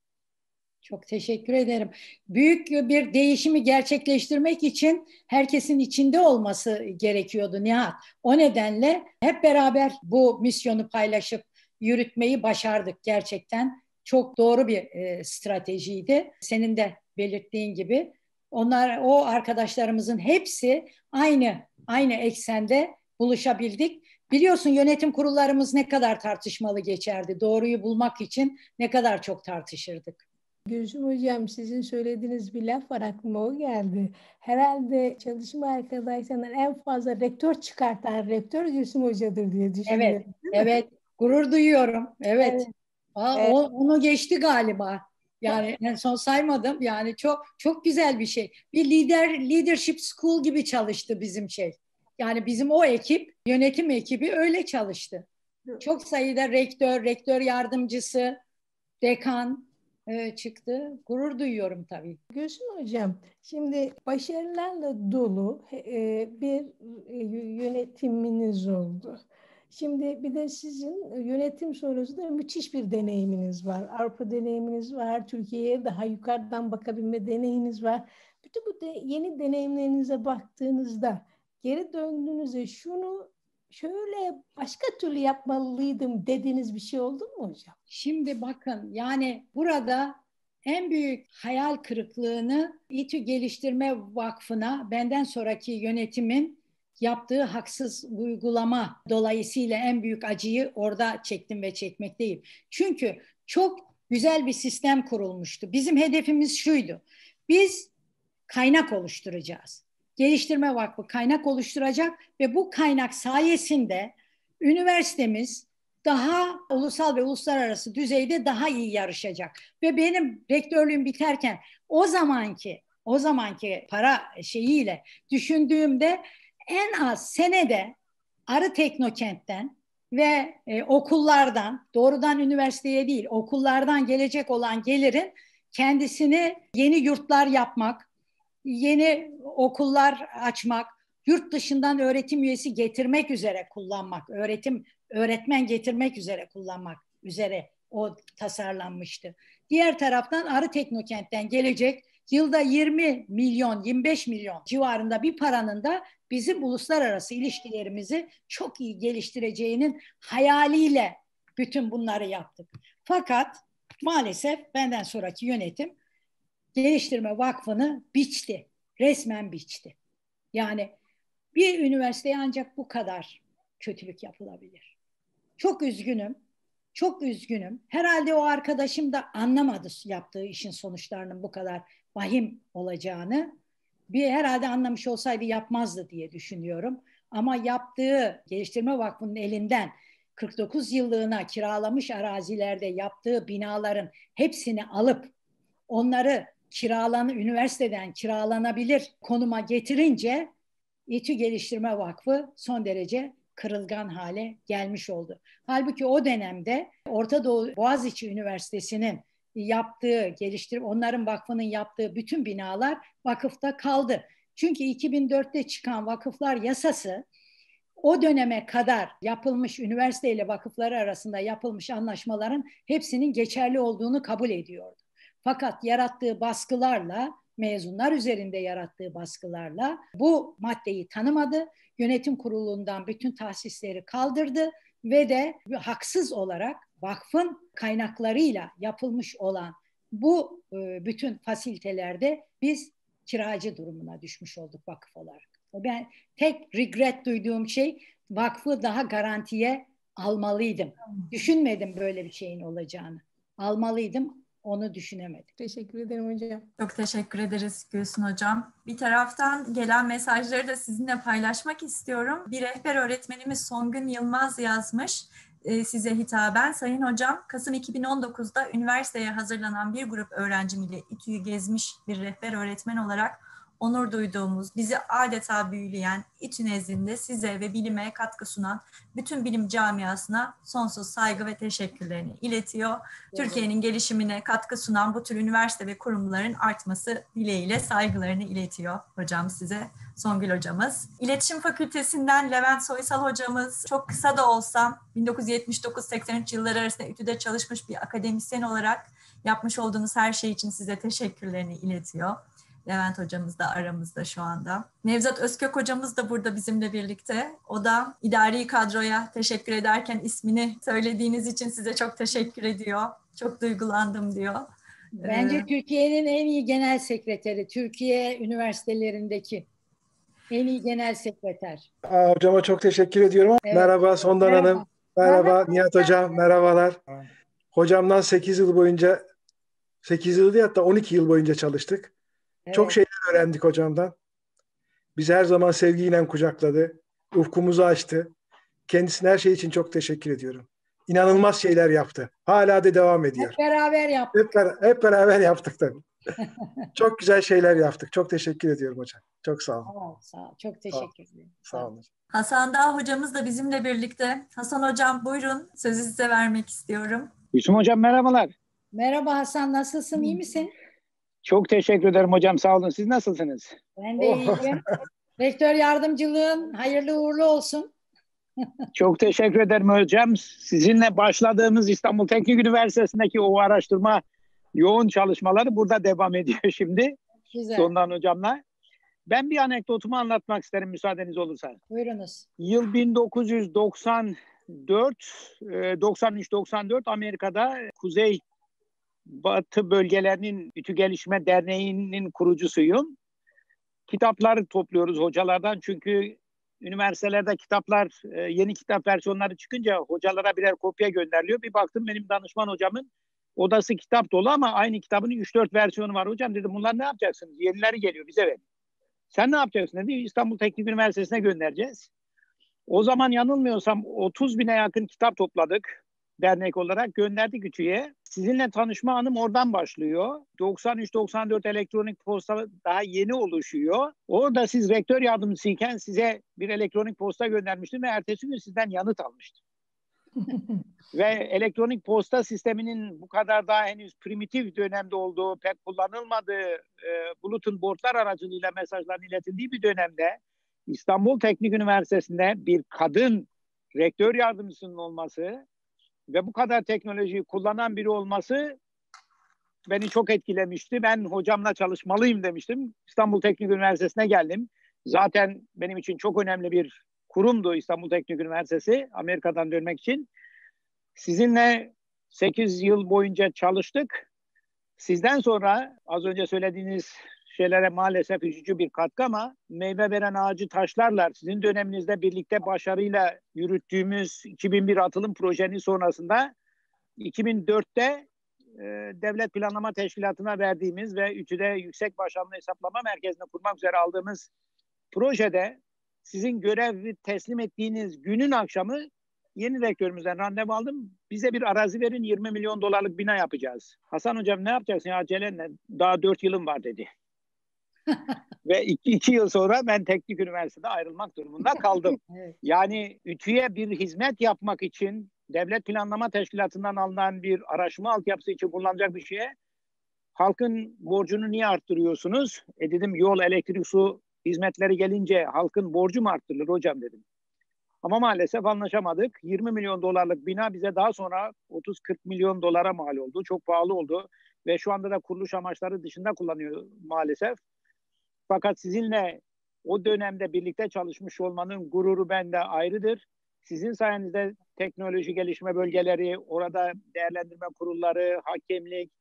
Speaker 4: Çok teşekkür ederim. Büyük bir değişimi gerçekleştirmek için herkesin içinde olması gerekiyordu Nihat. O nedenle hep beraber bu misyonu paylaşıp yürütmeyi başardık gerçekten çok doğru bir e, stratejiydi. Senin de belirttiğin gibi onlar o arkadaşlarımızın hepsi aynı aynı eksende buluşabildik. Biliyorsun yönetim kurullarımız ne kadar tartışmalı geçerdi. Doğruyu bulmak için ne kadar çok tartışırdık.
Speaker 3: Gülsüm Hocam sizin söylediğiniz bir laf var aklıma o geldi. Herhalde çalışma arkadaşlarından en fazla rektör çıkartan rektör Gülsüm Hoca'dır diye düşünüyorum.
Speaker 4: Evet, evet. Gurur duyuyorum. Evet. evet. Aa, evet. O, onu geçti galiba. Yani en son saymadım. Yani çok çok güzel bir şey. Bir lider leadership school gibi çalıştı bizim şey. Yani bizim o ekip, yönetim ekibi öyle çalıştı. Çok sayıda rektör, rektör yardımcısı, dekan e, çıktı. Gurur duyuyorum tabii.
Speaker 3: Gülsüm Hocam, şimdi başarılarla dolu e, bir e, yönetiminiz oldu. Şimdi bir de sizin yönetim sonrasında müthiş bir deneyiminiz var. Avrupa deneyiminiz var. Türkiye'ye daha yukarıdan bakabilme deneyiminiz var. Bütün bu de, yeni deneyimlerinize baktığınızda geri döndüğünüzde şunu şöyle başka türlü yapmalıydım dediğiniz bir şey oldu mu hocam?
Speaker 4: Şimdi bakın yani burada en büyük hayal kırıklığını İTÜ Geliştirme Vakfı'na benden sonraki yönetimin yaptığı haksız uygulama dolayısıyla en büyük acıyı orada çektim ve çekmekteyim. Çünkü çok güzel bir sistem kurulmuştu. Bizim hedefimiz şuydu. Biz kaynak oluşturacağız. Geliştirme Vakfı kaynak oluşturacak ve bu kaynak sayesinde üniversitemiz daha ulusal ve uluslararası düzeyde daha iyi yarışacak. Ve benim rektörlüğüm biterken o zamanki o zamanki para şeyiyle düşündüğümde en az senede Arı Teknokent'ten ve e, okullardan doğrudan üniversiteye değil okullardan gelecek olan gelirin kendisini yeni yurtlar yapmak, yeni okullar açmak, yurt dışından öğretim üyesi getirmek üzere kullanmak, öğretim öğretmen getirmek üzere kullanmak üzere o tasarlanmıştı. Diğer taraftan Arı Teknokent'ten gelecek yılda 20 milyon, 25 milyon civarında bir paranın da bizim uluslararası ilişkilerimizi çok iyi geliştireceğinin hayaliyle bütün bunları yaptık. Fakat maalesef benden sonraki yönetim Geliştirme Vakfı'nı biçti. Resmen biçti. Yani bir üniversiteye ancak bu kadar kötülük yapılabilir. Çok üzgünüm. Çok üzgünüm. Herhalde o arkadaşım da anlamadı yaptığı işin sonuçlarının bu kadar vahim olacağını. Bir herhalde anlamış olsaydı yapmazdı diye düşünüyorum. Ama yaptığı Geliştirme Vakfı'nın elinden 49 yıllığına kiralamış arazilerde yaptığı binaların hepsini alıp onları kiralan üniversiteden kiralanabilir konuma getirince İTÜ Geliştirme Vakfı son derece kırılgan hale gelmiş oldu. Halbuki o dönemde Orta Doğu Boğaziçi Üniversitesi'nin yaptığı, geliştirip onların vakfının yaptığı bütün binalar vakıfta kaldı. Çünkü 2004'te çıkan vakıflar yasası o döneme kadar yapılmış üniversite ile vakıfları arasında yapılmış anlaşmaların hepsinin geçerli olduğunu kabul ediyordu. Fakat yarattığı baskılarla mezunlar üzerinde yarattığı baskılarla bu maddeyi tanımadı. Yönetim kurulundan bütün tahsisleri kaldırdı ve de haksız olarak vakfın kaynaklarıyla yapılmış olan bu e, bütün fasilitelerde biz kiracı durumuna düşmüş olduk vakıf olarak. Ben tek regret duyduğum şey vakfı daha garantiye almalıydım. Düşünmedim böyle bir şeyin olacağını. Almalıydım onu düşünemedim.
Speaker 3: Teşekkür ederim hocam.
Speaker 1: Çok teşekkür ederiz Gülsün hocam. Bir taraftan gelen mesajları da sizinle paylaşmak istiyorum. Bir rehber öğretmenimiz Songün Yılmaz yazmış e, size hitaben. Sayın hocam, Kasım 2019'da üniversiteye hazırlanan bir grup öğrencim ile İTÜ'yü gezmiş bir rehber öğretmen olarak onur duyduğumuz, bizi adeta büyüleyen İTÜ nezdinde size ve bilime katkı sunan bütün bilim camiasına sonsuz saygı ve teşekkürlerini iletiyor. Evet. Türkiye'nin gelişimine katkı sunan bu tür üniversite ve kurumların artması dileğiyle saygılarını iletiyor hocam size. Songül hocamız. İletişim Fakültesinden Levent Soysal hocamız çok kısa da olsa 1979-83 yılları arasında İTÜ'de çalışmış bir akademisyen olarak yapmış olduğunuz her şey için size teşekkürlerini iletiyor. Levent hocamız da aramızda şu anda. Nevzat Özkök hocamız da burada bizimle birlikte. O da idari kadroya teşekkür ederken ismini söylediğiniz için size çok teşekkür ediyor. Çok duygulandım diyor.
Speaker 4: Bence ee, Türkiye'nin en iyi genel sekreteri, Türkiye üniversitelerindeki en iyi genel sekreter.
Speaker 5: Aa, hocama çok teşekkür ediyorum. Evet. Merhaba Sondan Merhaba. Hanım. Merhaba, Merhaba Nihat Hocam. Merhabalar. Hocamdan 8 yıl boyunca 8 yıl değil hatta 12 yıl boyunca çalıştık. Evet. Çok şeyler öğrendik hocamdan. Bizi her zaman sevgiyle kucakladı. Ufkumuzu açtı. Kendisine her şey için çok teşekkür ediyorum. İnanılmaz şeyler yaptı. Hala da devam ediyor.
Speaker 4: Hep beraber yaptık.
Speaker 5: Hep, ber- hep beraber yaptık tabii. çok güzel şeyler yaptık. Çok teşekkür ediyorum hocam. Çok sağ olun.
Speaker 4: Sağ ol, sağ ol. Çok teşekkür ederim.
Speaker 5: Sağ olun.
Speaker 1: Hasan Dağ hocamız da bizimle birlikte. Hasan hocam buyurun sözü size vermek istiyorum.
Speaker 6: Yusuf hocam merhabalar.
Speaker 4: Merhaba Hasan nasılsın iyi misin?
Speaker 6: Çok teşekkür ederim hocam sağ olun. Siz nasılsınız?
Speaker 4: Ben de iyiyim. Rektör yardımcılığın hayırlı uğurlu olsun.
Speaker 6: Çok teşekkür ederim hocam. Sizinle başladığımız İstanbul Teknik Üniversitesi'ndeki o araştırma yoğun çalışmaları burada devam ediyor şimdi.
Speaker 4: Güzel.
Speaker 6: Sondan hocamla. Ben bir anekdotumu anlatmak isterim müsaadeniz olursa.
Speaker 4: Buyurunuz.
Speaker 6: Yıl 1994, 93-94 Amerika'da Kuzey Batı bölgelerinin Ütü Gelişme Derneği'nin kurucusuyum. Kitapları topluyoruz hocalardan çünkü üniversitelerde kitaplar, e, yeni kitap versiyonları çıkınca hocalara birer kopya gönderiliyor. Bir baktım benim danışman hocamın odası kitap dolu ama aynı kitabın 3-4 versiyonu var. Hocam dedim bunlar ne yapacaksınız? Yenileri geliyor bize verin. Sen ne yapacaksın dedi. İstanbul Teknik Üniversitesi'ne göndereceğiz. O zaman yanılmıyorsam 30 bine yakın kitap topladık dernek olarak gönderdik Ütü'ye. Sizinle tanışma anım oradan başlıyor. 93-94 elektronik posta daha yeni oluşuyor. Orada siz rektör yardımcısıyken size bir elektronik posta göndermiştim ve ertesi gün sizden yanıt almıştım. ve elektronik posta sisteminin bu kadar daha henüz primitif dönemde olduğu, pek kullanılmadığı e, bulletin boardlar aracılığıyla mesajların iletildiği bir dönemde İstanbul Teknik Üniversitesi'nde bir kadın rektör yardımcısının olması ve bu kadar teknolojiyi kullanan biri olması beni çok etkilemişti. Ben hocamla çalışmalıyım demiştim. İstanbul Teknik Üniversitesi'ne geldim. Zaten benim için çok önemli bir kurumdu İstanbul Teknik Üniversitesi Amerika'dan dönmek için. Sizinle 8 yıl boyunca çalıştık. Sizden sonra az önce söylediğiniz şeylere maalesef üzücü bir katkı ama meyve veren ağacı taşlarlar. Sizin döneminizde birlikte başarıyla yürüttüğümüz 2001 atılım projenin sonrasında 2004'te e, Devlet Planlama Teşkilatı'na verdiğimiz ve ütüde Yüksek Başarılı Hesaplama Merkezi'ni kurmak üzere aldığımız projede sizin görevi teslim ettiğiniz günün akşamı yeni rektörümüzden randevu aldım. Bize bir arazi verin 20 milyon dolarlık bina yapacağız. Hasan hocam ne yapacaksın ya acelenle daha 4 yılım var dedi. Ve iki, iki yıl sonra ben teknik üniversitede ayrılmak durumunda kaldım. evet. Yani ütüye bir hizmet yapmak için devlet planlama teşkilatından alınan bir araştırma altyapısı için kullanacak bir şeye halkın borcunu niye arttırıyorsunuz? E dedim yol, elektrik, su hizmetleri gelince halkın borcu mu arttırılır hocam dedim. Ama maalesef anlaşamadık. 20 milyon dolarlık bina bize daha sonra 30-40 milyon dolara mal oldu. Çok pahalı oldu ve şu anda da kuruluş amaçları dışında kullanıyor maalesef. Fakat sizinle o dönemde birlikte çalışmış olmanın gururu bende ayrıdır. Sizin sayenizde teknoloji gelişme bölgeleri, orada değerlendirme kurulları, hakemlik,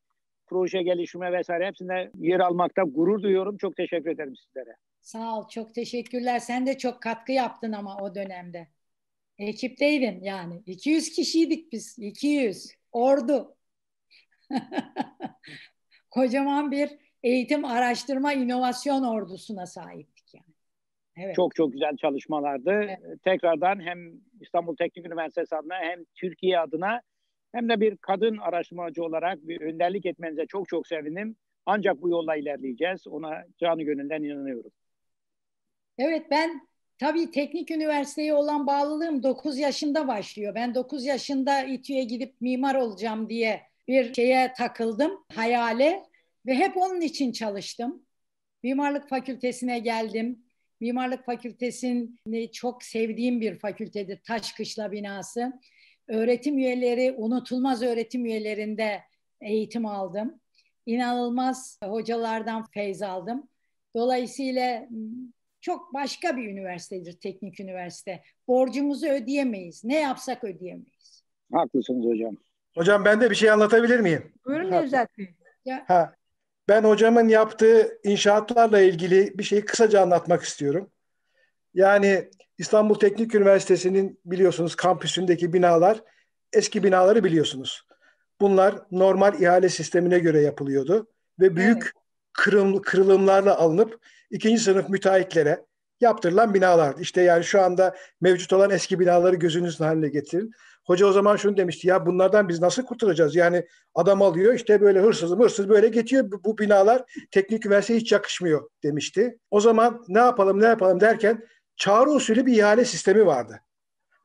Speaker 6: proje gelişme vesaire hepsinde yer almakta gurur duyuyorum. Çok teşekkür ederim sizlere.
Speaker 4: Sağ ol, çok teşekkürler. Sen de çok katkı yaptın ama o dönemde. Ekipteydin yani. 200 kişiydik biz, 200. Ordu. Kocaman bir eğitim, araştırma, inovasyon ordusuna sahiptik yani.
Speaker 6: Evet. Çok çok güzel çalışmalardı. Evet. Tekrardan hem İstanbul Teknik Üniversitesi adına hem Türkiye adına hem de bir kadın araştırmacı olarak bir önderlik etmenize çok çok sevindim. Ancak bu yolla ilerleyeceğiz. Ona canı gönülden inanıyorum.
Speaker 4: Evet ben tabii teknik üniversiteye olan bağlılığım 9 yaşında başlıyor. Ben 9 yaşında İTÜ'ye gidip mimar olacağım diye bir şeye takıldım, hayale. Ve hep onun için çalıştım. Mimarlık Fakültesine geldim. Mimarlık Fakültesini çok sevdiğim bir fakültedir. Taşkışla binası. Öğretim üyeleri, unutulmaz öğretim üyelerinde eğitim aldım. İnanılmaz hocalardan feyz aldım. Dolayısıyla çok başka bir üniversitedir teknik üniversite. Borcumuzu ödeyemeyiz. Ne yapsak ödeyemeyiz.
Speaker 6: Haklısınız hocam.
Speaker 5: Hocam ben de bir şey anlatabilir miyim?
Speaker 3: Buyurun Nevzat Bey.
Speaker 5: Ya, ha, ben hocamın yaptığı inşaatlarla ilgili bir şeyi kısaca anlatmak istiyorum. Yani İstanbul Teknik Üniversitesi'nin biliyorsunuz kampüsündeki binalar eski binaları biliyorsunuz. bunlar normal ihale sistemine göre yapılıyordu ve büyük evet. kırım, kırılımlarla alınıp ikinci sınıf müteahhitlere yaptırılan binalar. İşte yani şu anda mevcut olan eski binaları gözünüzün haline getirin. Hoca o zaman şunu demişti ya bunlardan biz nasıl kurtulacağız? Yani adam alıyor işte böyle hırsız hırsız böyle geçiyor bu, binalar teknik üniversiteye hiç yakışmıyor demişti. O zaman ne yapalım ne yapalım derken çağrı usulü bir ihale sistemi vardı.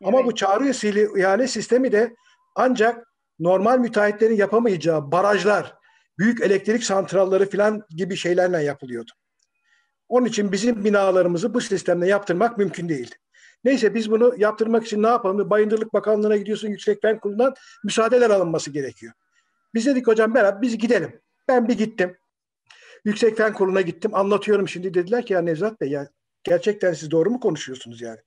Speaker 5: Evet. Ama bu çağrı usulü ihale sistemi de ancak normal müteahhitlerin yapamayacağı barajlar, büyük elektrik santralları falan gibi şeylerle yapılıyordu. Onun için bizim binalarımızı bu sistemle yaptırmak mümkün değildi. Neyse biz bunu yaptırmak için ne yapalım? Bayındırlık Bakanlığı'na gidiyorsun Yüksek Fen Kurulu'ndan müsaadeler alınması gerekiyor. Biz dedik hocam beraber biz gidelim. Ben bir gittim. Yüksek Fen Kurulu'na gittim. Anlatıyorum şimdi dediler ki ya Nevzat Bey ya gerçekten siz doğru mu konuşuyorsunuz yani?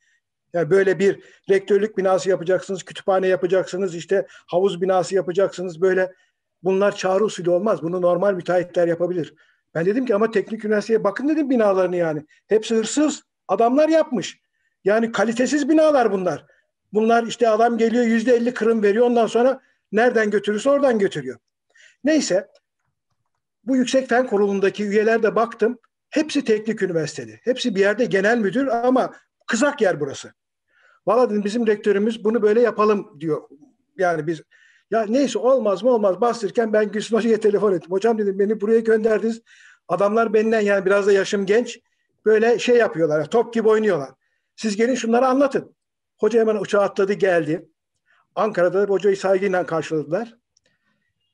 Speaker 5: Yani böyle bir rektörlük binası yapacaksınız, kütüphane yapacaksınız, işte havuz binası yapacaksınız. Böyle bunlar çağrı usulü olmaz. Bunu normal müteahhitler yapabilir. Ben dedim ki ama teknik üniversiteye bakın dedim binalarını yani. Hepsi hırsız. Adamlar yapmış. Yani kalitesiz binalar bunlar. Bunlar işte adam geliyor yüzde elli kırım veriyor ondan sonra nereden götürürse oradan götürüyor. Neyse bu Yüksek Fen Kurulu'ndaki üyeler de baktım. Hepsi teknik üniversitede. Hepsi bir yerde genel müdür ama kızak yer burası. Valla dedim bizim rektörümüz bunu böyle yapalım diyor. Yani biz ya neyse olmaz mı olmaz bastırırken ben Gülsün Hoca'ya telefon ettim. Hocam dedim beni buraya gönderdiniz. Adamlar benden yani biraz da yaşım genç. Böyle şey yapıyorlar. Top gibi oynuyorlar. Siz gelin şunları anlatın. Hoca hemen uçağa atladı geldi. Ankara'da hocayı saygıyla karşıladılar.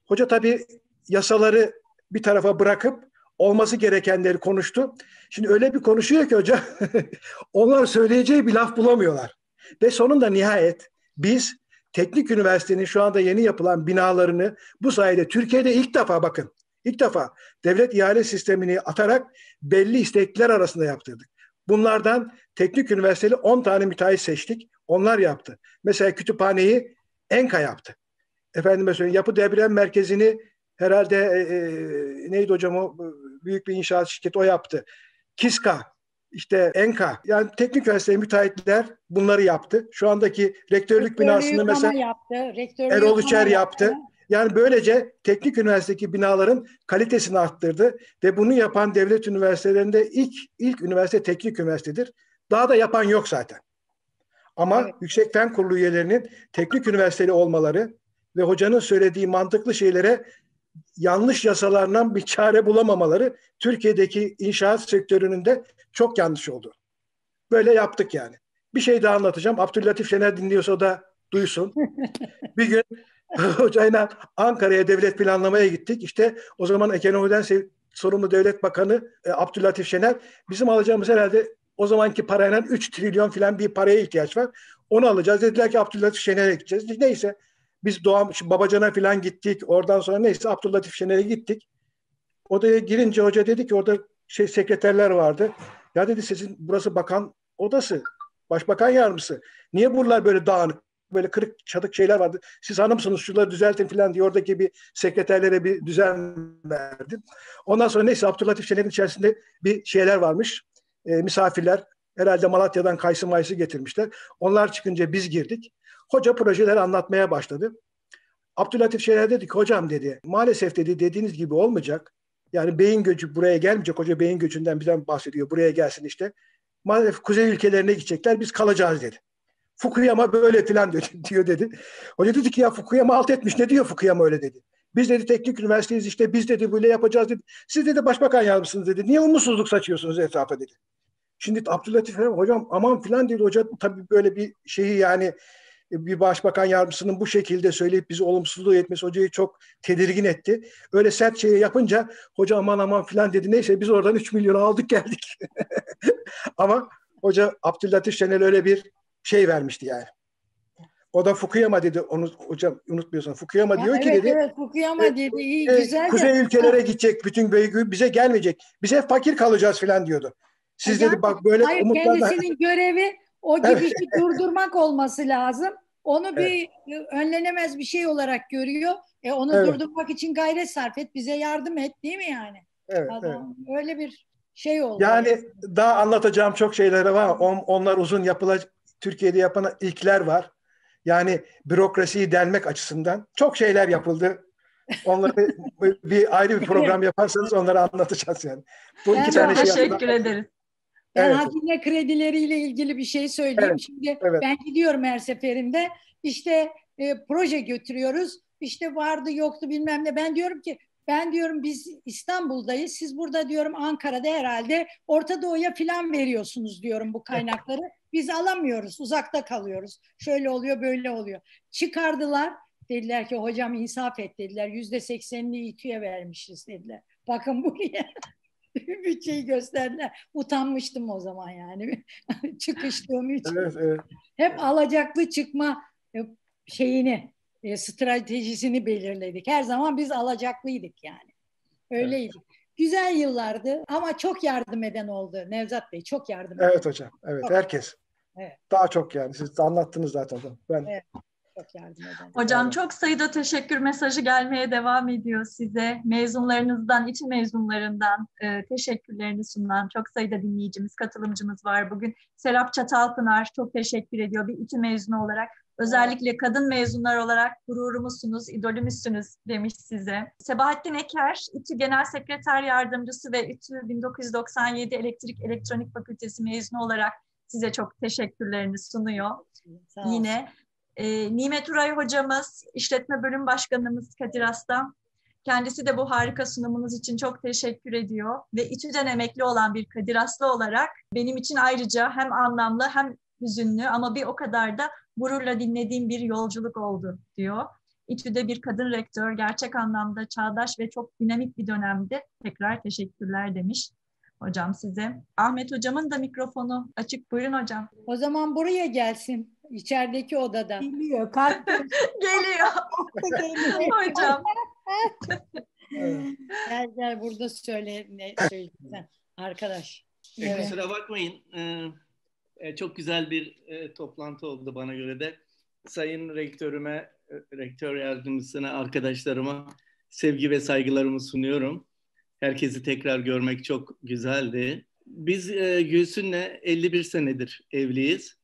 Speaker 5: Hoca tabii yasaları bir tarafa bırakıp olması gerekenleri konuştu. Şimdi öyle bir konuşuyor ki hoca onlar söyleyeceği bir laf bulamıyorlar. Ve sonunda nihayet biz teknik üniversitenin şu anda yeni yapılan binalarını bu sayede Türkiye'de ilk defa bakın ilk defa devlet ihale sistemini atarak belli istekler arasında yaptırdık. Bunlardan teknik üniversiteli 10 tane müteahhit seçtik. Onlar yaptı. Mesela kütüphaneyi Enka yaptı. Efendime söyleyeyim yapı deprem merkezini herhalde e, e, neydi hocam o büyük bir inşaat şirketi o yaptı. Kiska işte Enka yani teknik üniversite müteahhitler bunları yaptı. Şu andaki rektörlük Rektörlüğü binasını mesela yaptı. Rektörlüğü Erol Uçer yaptı. yaptı. Yani böylece teknik üniversitedeki binaların kalitesini arttırdı ve bunu yapan devlet üniversitelerinde ilk ilk üniversite teknik üniversitedir. Daha da yapan yok zaten. Ama evet. Yüksek Fen Kurulu üyelerinin teknik üniversiteli olmaları ve hocanın söylediği mantıklı şeylere yanlış yasalarından bir çare bulamamaları Türkiye'deki inşaat sektörünün de çok yanlış oldu. Böyle yaptık yani. Bir şey daha anlatacağım. Abdüllatif Şener dinliyorsa o da duysun. bir gün hocayla Ankara'ya devlet planlamaya gittik. İşte o zaman ekonomiden sorumlu devlet bakanı e, Abdüllatif Şener bizim alacağımız herhalde o zamanki parayla 3 trilyon falan bir paraya ihtiyaç var. Onu alacağız. Dediler ki Abdüllatif Şener'e gideceğiz. Neyse biz Doğan Babacan'a falan gittik. Oradan sonra neyse Abdüllatif Şener'e gittik. Odaya girince hoca dedi ki orada şey sekreterler vardı. Ya dedi sizin burası bakan odası. Başbakan yardımcısı. Niye buralar böyle dağınık? Böyle kırık çatık şeyler vardı. Siz hanımsınız şunları düzeltin falan diye oradaki bir sekreterlere bir düzen verdim. Ondan sonra neyse Abdülatif Şener'in içerisinde bir şeyler varmış. E, misafirler herhalde Malatya'dan kayısı mayısı getirmişler. Onlar çıkınca biz girdik. Hoca projeleri anlatmaya başladı. Abdülatif Şener dedi ki hocam dedi maalesef dedi dediğiniz gibi olmayacak. Yani beyin göçü buraya gelmeyecek. Hoca beyin göçünden bizden bahsediyor. Buraya gelsin işte. Maalesef kuzey ülkelerine gidecekler. Biz kalacağız dedi. Fukuyama böyle filan diyor dedi. Hoca dedi ki ya Fukuyama alt etmiş. Ne diyor Fukuyama öyle dedi. Biz dedi teknik üniversiteyiz işte biz dedi böyle yapacağız dedi. Siz dedi başbakan yardımcısınız dedi. Niye umutsuzluk saçıyorsunuz etrafa dedi. Şimdi Abdülatif hocam aman filan dedi. Hoca tabii böyle bir şeyi yani bir başbakan yardımcısının bu şekilde söyleyip bizi olumsuzluğu etmesi hocayı çok tedirgin etti. Öyle sert şey yapınca hoca aman aman filan dedi. Neyse biz oradan 3 milyonu aldık geldik. Ama hoca Abdülatif Şenel öyle bir şey vermişti yani. O da Fukuyama dedi. Onu hocam unutmuyorsun. Fukuyama diyor
Speaker 4: evet,
Speaker 5: ki dedi.
Speaker 4: Evet Fukuyama e, dedi. İyi e, güzel.
Speaker 5: Kuzey de. ülkelere gidecek bütün bize gelmeyecek. Bize fakir kalacağız filan diyordu. Siz yani, dedi bak böyle
Speaker 4: hayır, umutlarla... kendisinin görevi o gibi evet. durdurmak olması lazım. Onu evet. bir önlenemez bir şey olarak görüyor. E onu evet. durdurmak için gayret sarf et, bize yardım et değil mi yani? Evet, Adam, evet. Öyle bir şey oldu.
Speaker 5: Yani daha anlatacağım çok şeyler var. On, onlar uzun yapılacak Türkiye'de yapılan ilkler var. Yani bürokrasiyi delmek açısından çok şeyler yapıldı. Onları bir ayrı bir program yaparsanız onları anlatacağız yani.
Speaker 1: Bu iki tane şey teşekkür ederiz.
Speaker 4: Ben evet. hazine kredileriyle ilgili bir şey söyleyeyim. Evet, Şimdi evet. ben gidiyorum her seferinde. İşte e, proje götürüyoruz. İşte vardı yoktu bilmem ne. Ben diyorum ki ben diyorum biz İstanbul'dayız. Siz burada diyorum Ankara'da herhalde Orta Doğu'ya filan veriyorsunuz diyorum bu kaynakları. Biz alamıyoruz. Uzakta kalıyoruz. Şöyle oluyor böyle oluyor. Çıkardılar. Dediler ki hocam insaf et dediler. Yüzde seksenini İTÜ'ye vermişiz dediler. Bakın buraya bütçeyi gösterdiler. Utanmıştım o zaman yani. Çıkıştığım için. Evet, evet. Hep alacaklı çıkma e, şeyini, e, stratejisini belirledik. Her zaman biz alacaklıydık yani. Öyleydik. Evet. Güzel yıllardı ama çok yardım eden oldu Nevzat Bey. Çok yardım
Speaker 5: eden. Evet hocam. Evet çok. herkes. Evet. Daha çok yani. Siz anlattınız zaten. Ben evet
Speaker 1: çok yardım eden. Hocam çok sayıda teşekkür mesajı gelmeye devam ediyor size. Mezunlarınızdan, için mezunlarından e, teşekkürlerini sunan çok sayıda dinleyicimiz, katılımcımız var bugün. Serap Çatalpınar çok teşekkür ediyor bir iki mezunu olarak. Özellikle kadın mezunlar olarak gururumuzsunuz, idolümüzsünüz demiş size. Sebahattin Eker, İTÜ Genel Sekreter Yardımcısı ve İTÜ 1997 Elektrik Elektronik Fakültesi mezunu olarak size çok teşekkürlerini sunuyor. Yine e, Nimet Uray hocamız, işletme bölüm başkanımız Kadir Aslan, kendisi de bu harika sunumunuz için çok teşekkür ediyor. Ve İTÜ'den emekli olan bir Kadir Aslı olarak benim için ayrıca hem anlamlı hem hüzünlü ama bir o kadar da gururla dinlediğim bir yolculuk oldu diyor. İTÜ'de bir kadın rektör gerçek anlamda çağdaş ve çok dinamik bir dönemde tekrar teşekkürler demiş hocam size. Ahmet hocamın da mikrofonu açık. Buyurun hocam.
Speaker 4: O zaman buraya gelsin. İçerideki odada.
Speaker 3: Geliyor. Kalk.
Speaker 1: Geliyor. hocam.
Speaker 4: gel gel burada söyle ne söyleyeceksin arkadaş.
Speaker 7: E, evet. Kusura bakmayın. Ee, e, çok güzel bir e, toplantı oldu bana göre de. Sayın rektörüme, e, rektör yardımcısına, arkadaşlarıma sevgi ve saygılarımı sunuyorum. Herkesi tekrar görmek çok güzeldi. Biz e, Gülsün'le 51 senedir evliyiz.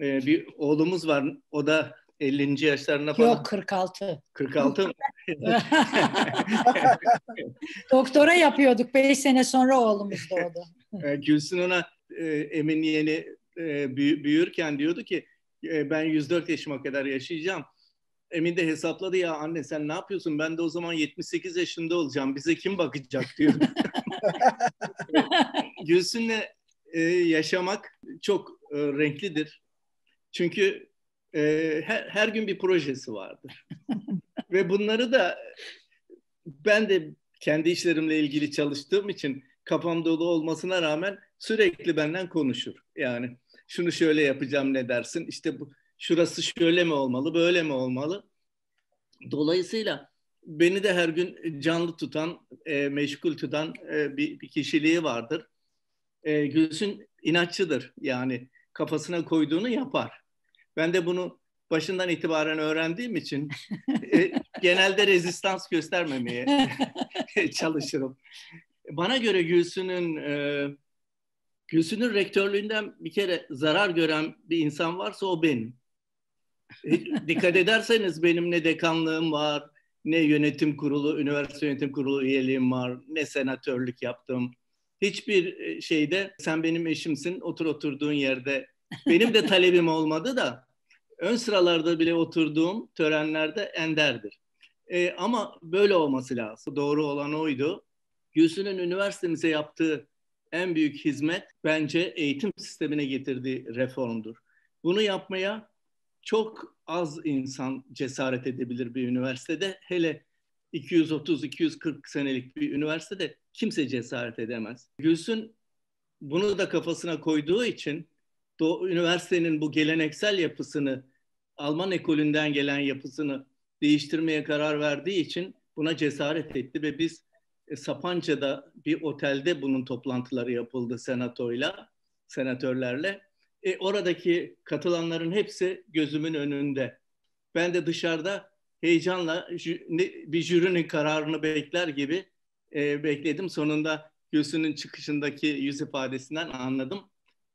Speaker 7: E, bir oğlumuz var. O da 50. yaşlarına falan.
Speaker 4: Yok 46.
Speaker 7: 46 mı?
Speaker 4: Doktora yapıyorduk. 5 sene sonra oğlumuz doğdu.
Speaker 7: E, Gülsün ona e, Emin yeni e, büyürken diyordu ki e, ben 104 yaşıma kadar yaşayacağım. Emin de hesapladı ya anne sen ne yapıyorsun? Ben de o zaman 78 yaşında olacağım. Bize kim bakacak diyor. Gülsün'le e, yaşamak çok e, renklidir. Çünkü e, her, her gün bir projesi vardır. Ve bunları da ben de kendi işlerimle ilgili çalıştığım için kafam dolu olmasına rağmen sürekli benden konuşur. Yani şunu şöyle yapacağım ne dersin? İşte bu şurası şöyle mi olmalı, böyle mi olmalı? Dolayısıyla beni de her gün canlı tutan, e, meşgul tutan e, bir, bir kişiliği vardır. E, Gülsün inatçıdır. Yani kafasına koyduğunu yapar. Ben de bunu başından itibaren öğrendiğim için e, genelde rezistans göstermemeye çalışırım. Bana göre Gülsün'ün e, Gülsün'ün rektörlüğünden bir kere zarar gören bir insan varsa o benim. Dikkat ederseniz benim ne dekanlığım var, ne yönetim kurulu, üniversite yönetim kurulu üyeliğim var, ne senatörlük yaptım. Hiçbir e, şeyde sen benim eşimsin, otur oturduğun yerde. Benim de talebim olmadı da ön sıralarda bile oturduğum törenlerde enderdir. E, ama böyle olması lazım. Doğru olan oydu. Gülsün'ün üniversitemize yaptığı en büyük hizmet bence eğitim sistemine getirdiği reformdur. Bunu yapmaya çok az insan cesaret edebilir bir üniversitede. Hele 230-240 senelik bir üniversitede kimse cesaret edemez. Gülsün bunu da kafasına koyduğu için do, üniversitenin bu geleneksel yapısını, Alman ekolünden gelen yapısını değiştirmeye karar verdiği için buna cesaret etti ve biz e, Sapanca'da bir otelde bunun toplantıları yapıldı senatoyla, senatörlerle. E, oradaki katılanların hepsi gözümün önünde. Ben de dışarıda heyecanla bir jürinin kararını bekler gibi e, bekledim. Sonunda Gülsün'ün çıkışındaki yüz ifadesinden anladım.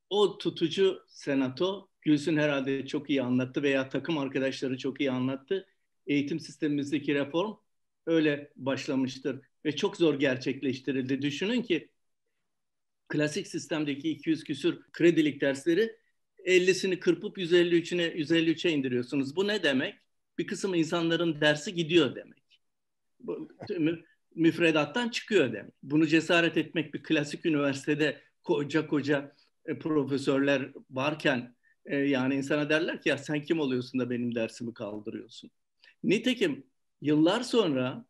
Speaker 7: O tutucu senato Gülsün herhalde çok iyi anlattı veya takım arkadaşları çok iyi anlattı. Eğitim sistemimizdeki reform öyle başlamıştır ve çok zor gerçekleştirildi. Düşünün ki klasik sistemdeki 200 küsür kredilik dersleri 50'sini kırpıp 153'üne 153'e indiriyorsunuz. Bu ne demek? Bir kısım insanların dersi gidiyor demek. Bu, müfredattan çıkıyor demek. Bunu cesaret etmek bir klasik üniversitede koca koca e, profesörler varken e, yani insana derler ki ya sen kim oluyorsun da benim dersimi kaldırıyorsun. Nitekim yıllar sonra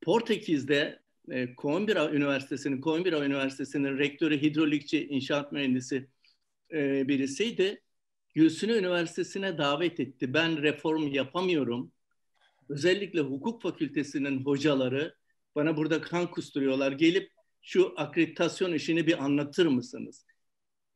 Speaker 7: Portekiz'de e, Coimbra Üniversitesi'nin Coimbra Üniversitesi'nin rektörü hidrolikçi inşaat mühendisi e, birisiydi. Gülsün'ü üniversitesine davet etti. Ben reform yapamıyorum. Özellikle hukuk fakültesinin hocaları bana burada kan kusturuyorlar. Gelip şu akreditasyon işini bir anlatır mısınız?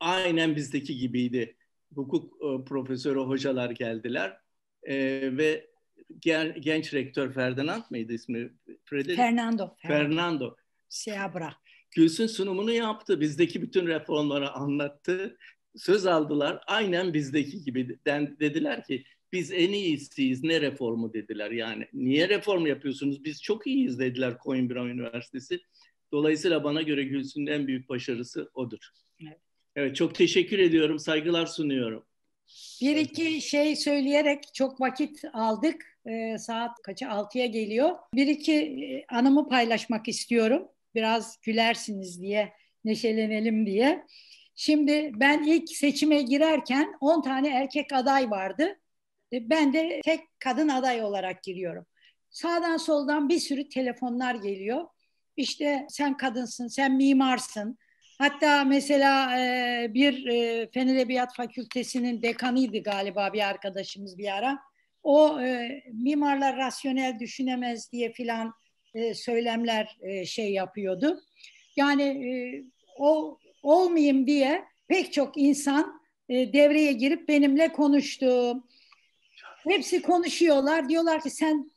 Speaker 7: Aynen bizdeki gibiydi. Hukuk e, profesörü hocalar geldiler e, ve gen, genç rektör Ferdinand mıydı ismi?
Speaker 4: Frederick? Fernando.
Speaker 7: Fernando.
Speaker 4: Seabra.
Speaker 7: Gülsün sunumunu yaptı. Bizdeki bütün reformları anlattı. Söz aldılar. Aynen bizdeki gibi. Dediler ki biz en iyisiyiz. Ne reformu dediler. Yani niye reform yapıyorsunuz? Biz çok iyiyiz dediler Coimbra Üniversitesi. Dolayısıyla bana göre Gülsün'ün en büyük başarısı odur. Evet. evet çok teşekkür ediyorum. Saygılar sunuyorum.
Speaker 4: Bir iki şey söyleyerek çok vakit aldık. Ee, saat kaçı? Altıya geliyor. Bir iki e, anımı paylaşmak istiyorum. Biraz gülersiniz diye, neşelenelim diye. Şimdi ben ilk seçime girerken 10 tane erkek aday vardı. E, ben de tek kadın aday olarak giriyorum. Sağdan soldan bir sürü telefonlar geliyor. İşte sen kadınsın, sen mimarsın. Hatta mesela e, bir e, Fen Edebiyat Fakültesinin dekanıydı galiba bir arkadaşımız bir ara. O e, mimarlar rasyonel düşünemez diye filan e, söylemler e, şey yapıyordu. Yani e, o olmayayım diye pek çok insan e, devreye girip benimle konuştu. Hepsi konuşuyorlar. Diyorlar ki sen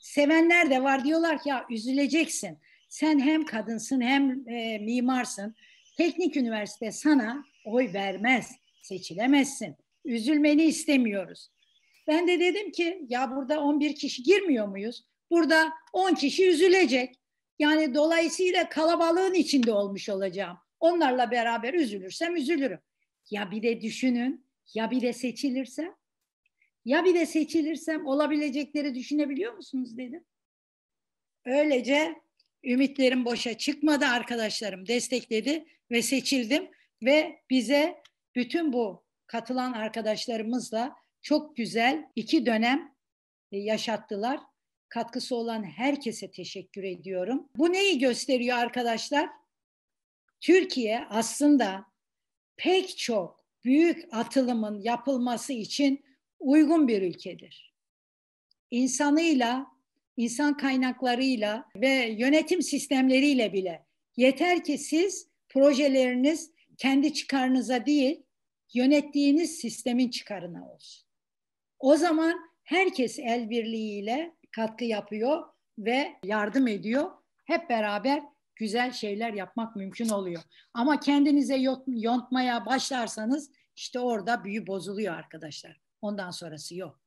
Speaker 4: sevenler de var. Diyorlar ki ya üzüleceksin. Sen hem kadınsın hem e, mimarsın. Teknik üniversite sana oy vermez. Seçilemezsin. Üzülmeni istemiyoruz. Ben de dedim ki ya burada 11 kişi girmiyor muyuz? Burada 10 kişi üzülecek. Yani dolayısıyla kalabalığın içinde olmuş olacağım. Onlarla beraber üzülürsem üzülürüm. Ya bir de düşünün, ya bir de seçilirsem? Ya bir de seçilirsem olabilecekleri düşünebiliyor musunuz dedim. Öylece ümitlerim boşa çıkmadı arkadaşlarım destekledi ve seçildim ve bize bütün bu katılan arkadaşlarımızla çok güzel iki dönem yaşattılar. Katkısı olan herkese teşekkür ediyorum. Bu neyi gösteriyor arkadaşlar? Türkiye aslında pek çok büyük atılımın yapılması için uygun bir ülkedir. İnsanıyla, insan kaynaklarıyla ve yönetim sistemleriyle bile yeter ki siz projeleriniz kendi çıkarınıza değil, yönettiğiniz sistemin çıkarına olsun. O zaman herkes el birliğiyle katkı yapıyor ve yardım ediyor. Hep beraber güzel şeyler yapmak mümkün oluyor. Ama kendinize yontmaya başlarsanız işte orada büyü bozuluyor arkadaşlar. Ondan sonrası yok.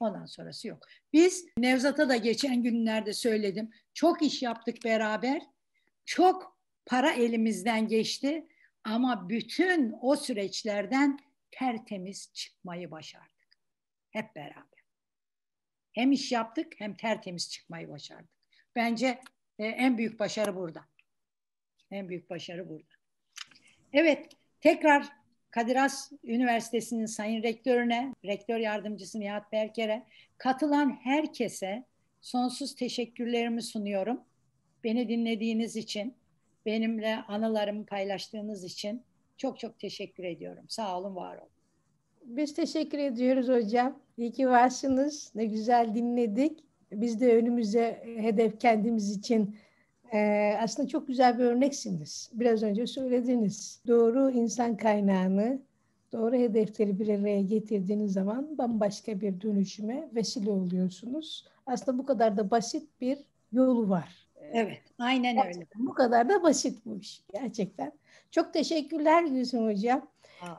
Speaker 4: Ondan sonrası yok. Biz Nevzat'a da geçen günlerde söyledim. Çok iş yaptık beraber. Çok para elimizden geçti ama bütün o süreçlerden tertemiz çıkmayı başardık. Hep beraber. Hem iş yaptık hem tertemiz çıkmayı başardık. Bence e, en büyük başarı burada. En büyük başarı burada. Evet, tekrar Kadir Has Üniversitesi'nin Sayın Rektörüne, Rektör Yardımcısı Nihat Berker'e, katılan herkese sonsuz teşekkürlerimi sunuyorum. Beni dinlediğiniz için, benimle anılarımı paylaştığınız için çok çok teşekkür ediyorum. Sağ olun, var olun.
Speaker 3: Biz teşekkür ediyoruz hocam. İyi ki varsınız. Ne güzel dinledik. Biz de önümüze hedef kendimiz için e, aslında çok güzel bir örneksiniz. Biraz önce söylediniz. Doğru insan kaynağını, doğru hedefleri bir araya getirdiğiniz zaman bambaşka bir dönüşüme vesile oluyorsunuz. Aslında bu kadar da basit bir yolu var.
Speaker 4: Evet, aynen öyle.
Speaker 3: Bu kadar da basit bu iş gerçekten. Çok teşekkürler Gülsüm Hocam.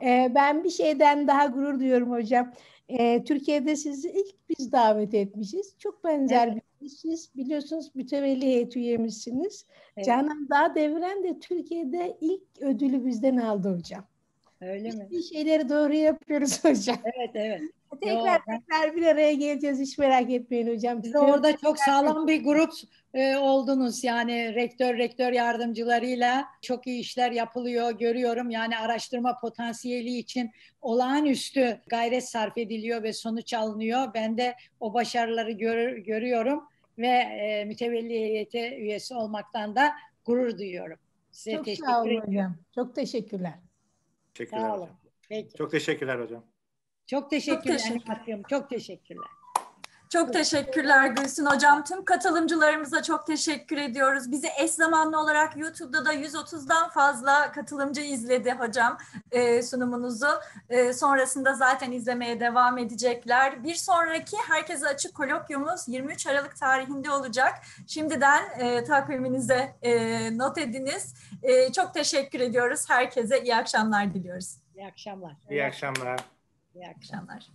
Speaker 3: Ee, ben bir şeyden daha gurur duyuyorum hocam. Ee, Türkiye'de sizi ilk biz davet etmişiz. Çok benzer
Speaker 4: Evet.
Speaker 3: bir siz biliyorsunuz mütevelli heyet üyemizsiniz.
Speaker 4: Evet.
Speaker 3: Canan Dağ Deviren de Türkiye'de ilk ödülü bizden aldı hocam.
Speaker 4: Öyle mi?
Speaker 3: Bir şeyleri doğru yapıyoruz hocam.
Speaker 4: Evet evet.
Speaker 3: Tekrar tekrar bir araya geleceğiz hiç merak etmeyin hocam.
Speaker 4: Siz orada çok sağlam bir grup e, oldunuz. Yani rektör, rektör yardımcılarıyla çok iyi işler yapılıyor görüyorum. Yani araştırma potansiyeli için olağanüstü gayret sarf ediliyor ve sonuç alınıyor. Ben de o başarıları gör- görüyorum ve e, mütevelli heyeti üyesi olmaktan da gurur duyuyorum. Size
Speaker 3: Çok
Speaker 4: teşekkür
Speaker 3: sağ olun
Speaker 4: ederim.
Speaker 3: hocam. Çok teşekkürler.
Speaker 2: Teşekkürler
Speaker 4: Sağ olun.
Speaker 2: hocam.
Speaker 4: Peki.
Speaker 2: Çok teşekkürler hocam.
Speaker 4: Çok teşekkürler.
Speaker 1: teşekkür-
Speaker 4: Nihat'cığım. Çok teşekkürler.
Speaker 1: Çok teşekkürler Gülsün Hocam. Tüm katılımcılarımıza çok teşekkür ediyoruz. Bizi eş zamanlı olarak YouTube'da da 130'dan fazla katılımcı izledi hocam e, sunumunuzu. E, sonrasında zaten izlemeye devam edecekler. Bir sonraki Herkese Açık kolokyumuz 23 Aralık tarihinde olacak. Şimdiden e, takviminize e, not ediniz. E, çok teşekkür ediyoruz. Herkese iyi akşamlar diliyoruz.
Speaker 2: İyi akşamlar.
Speaker 4: İyi akşamlar.
Speaker 1: İyi akşamlar.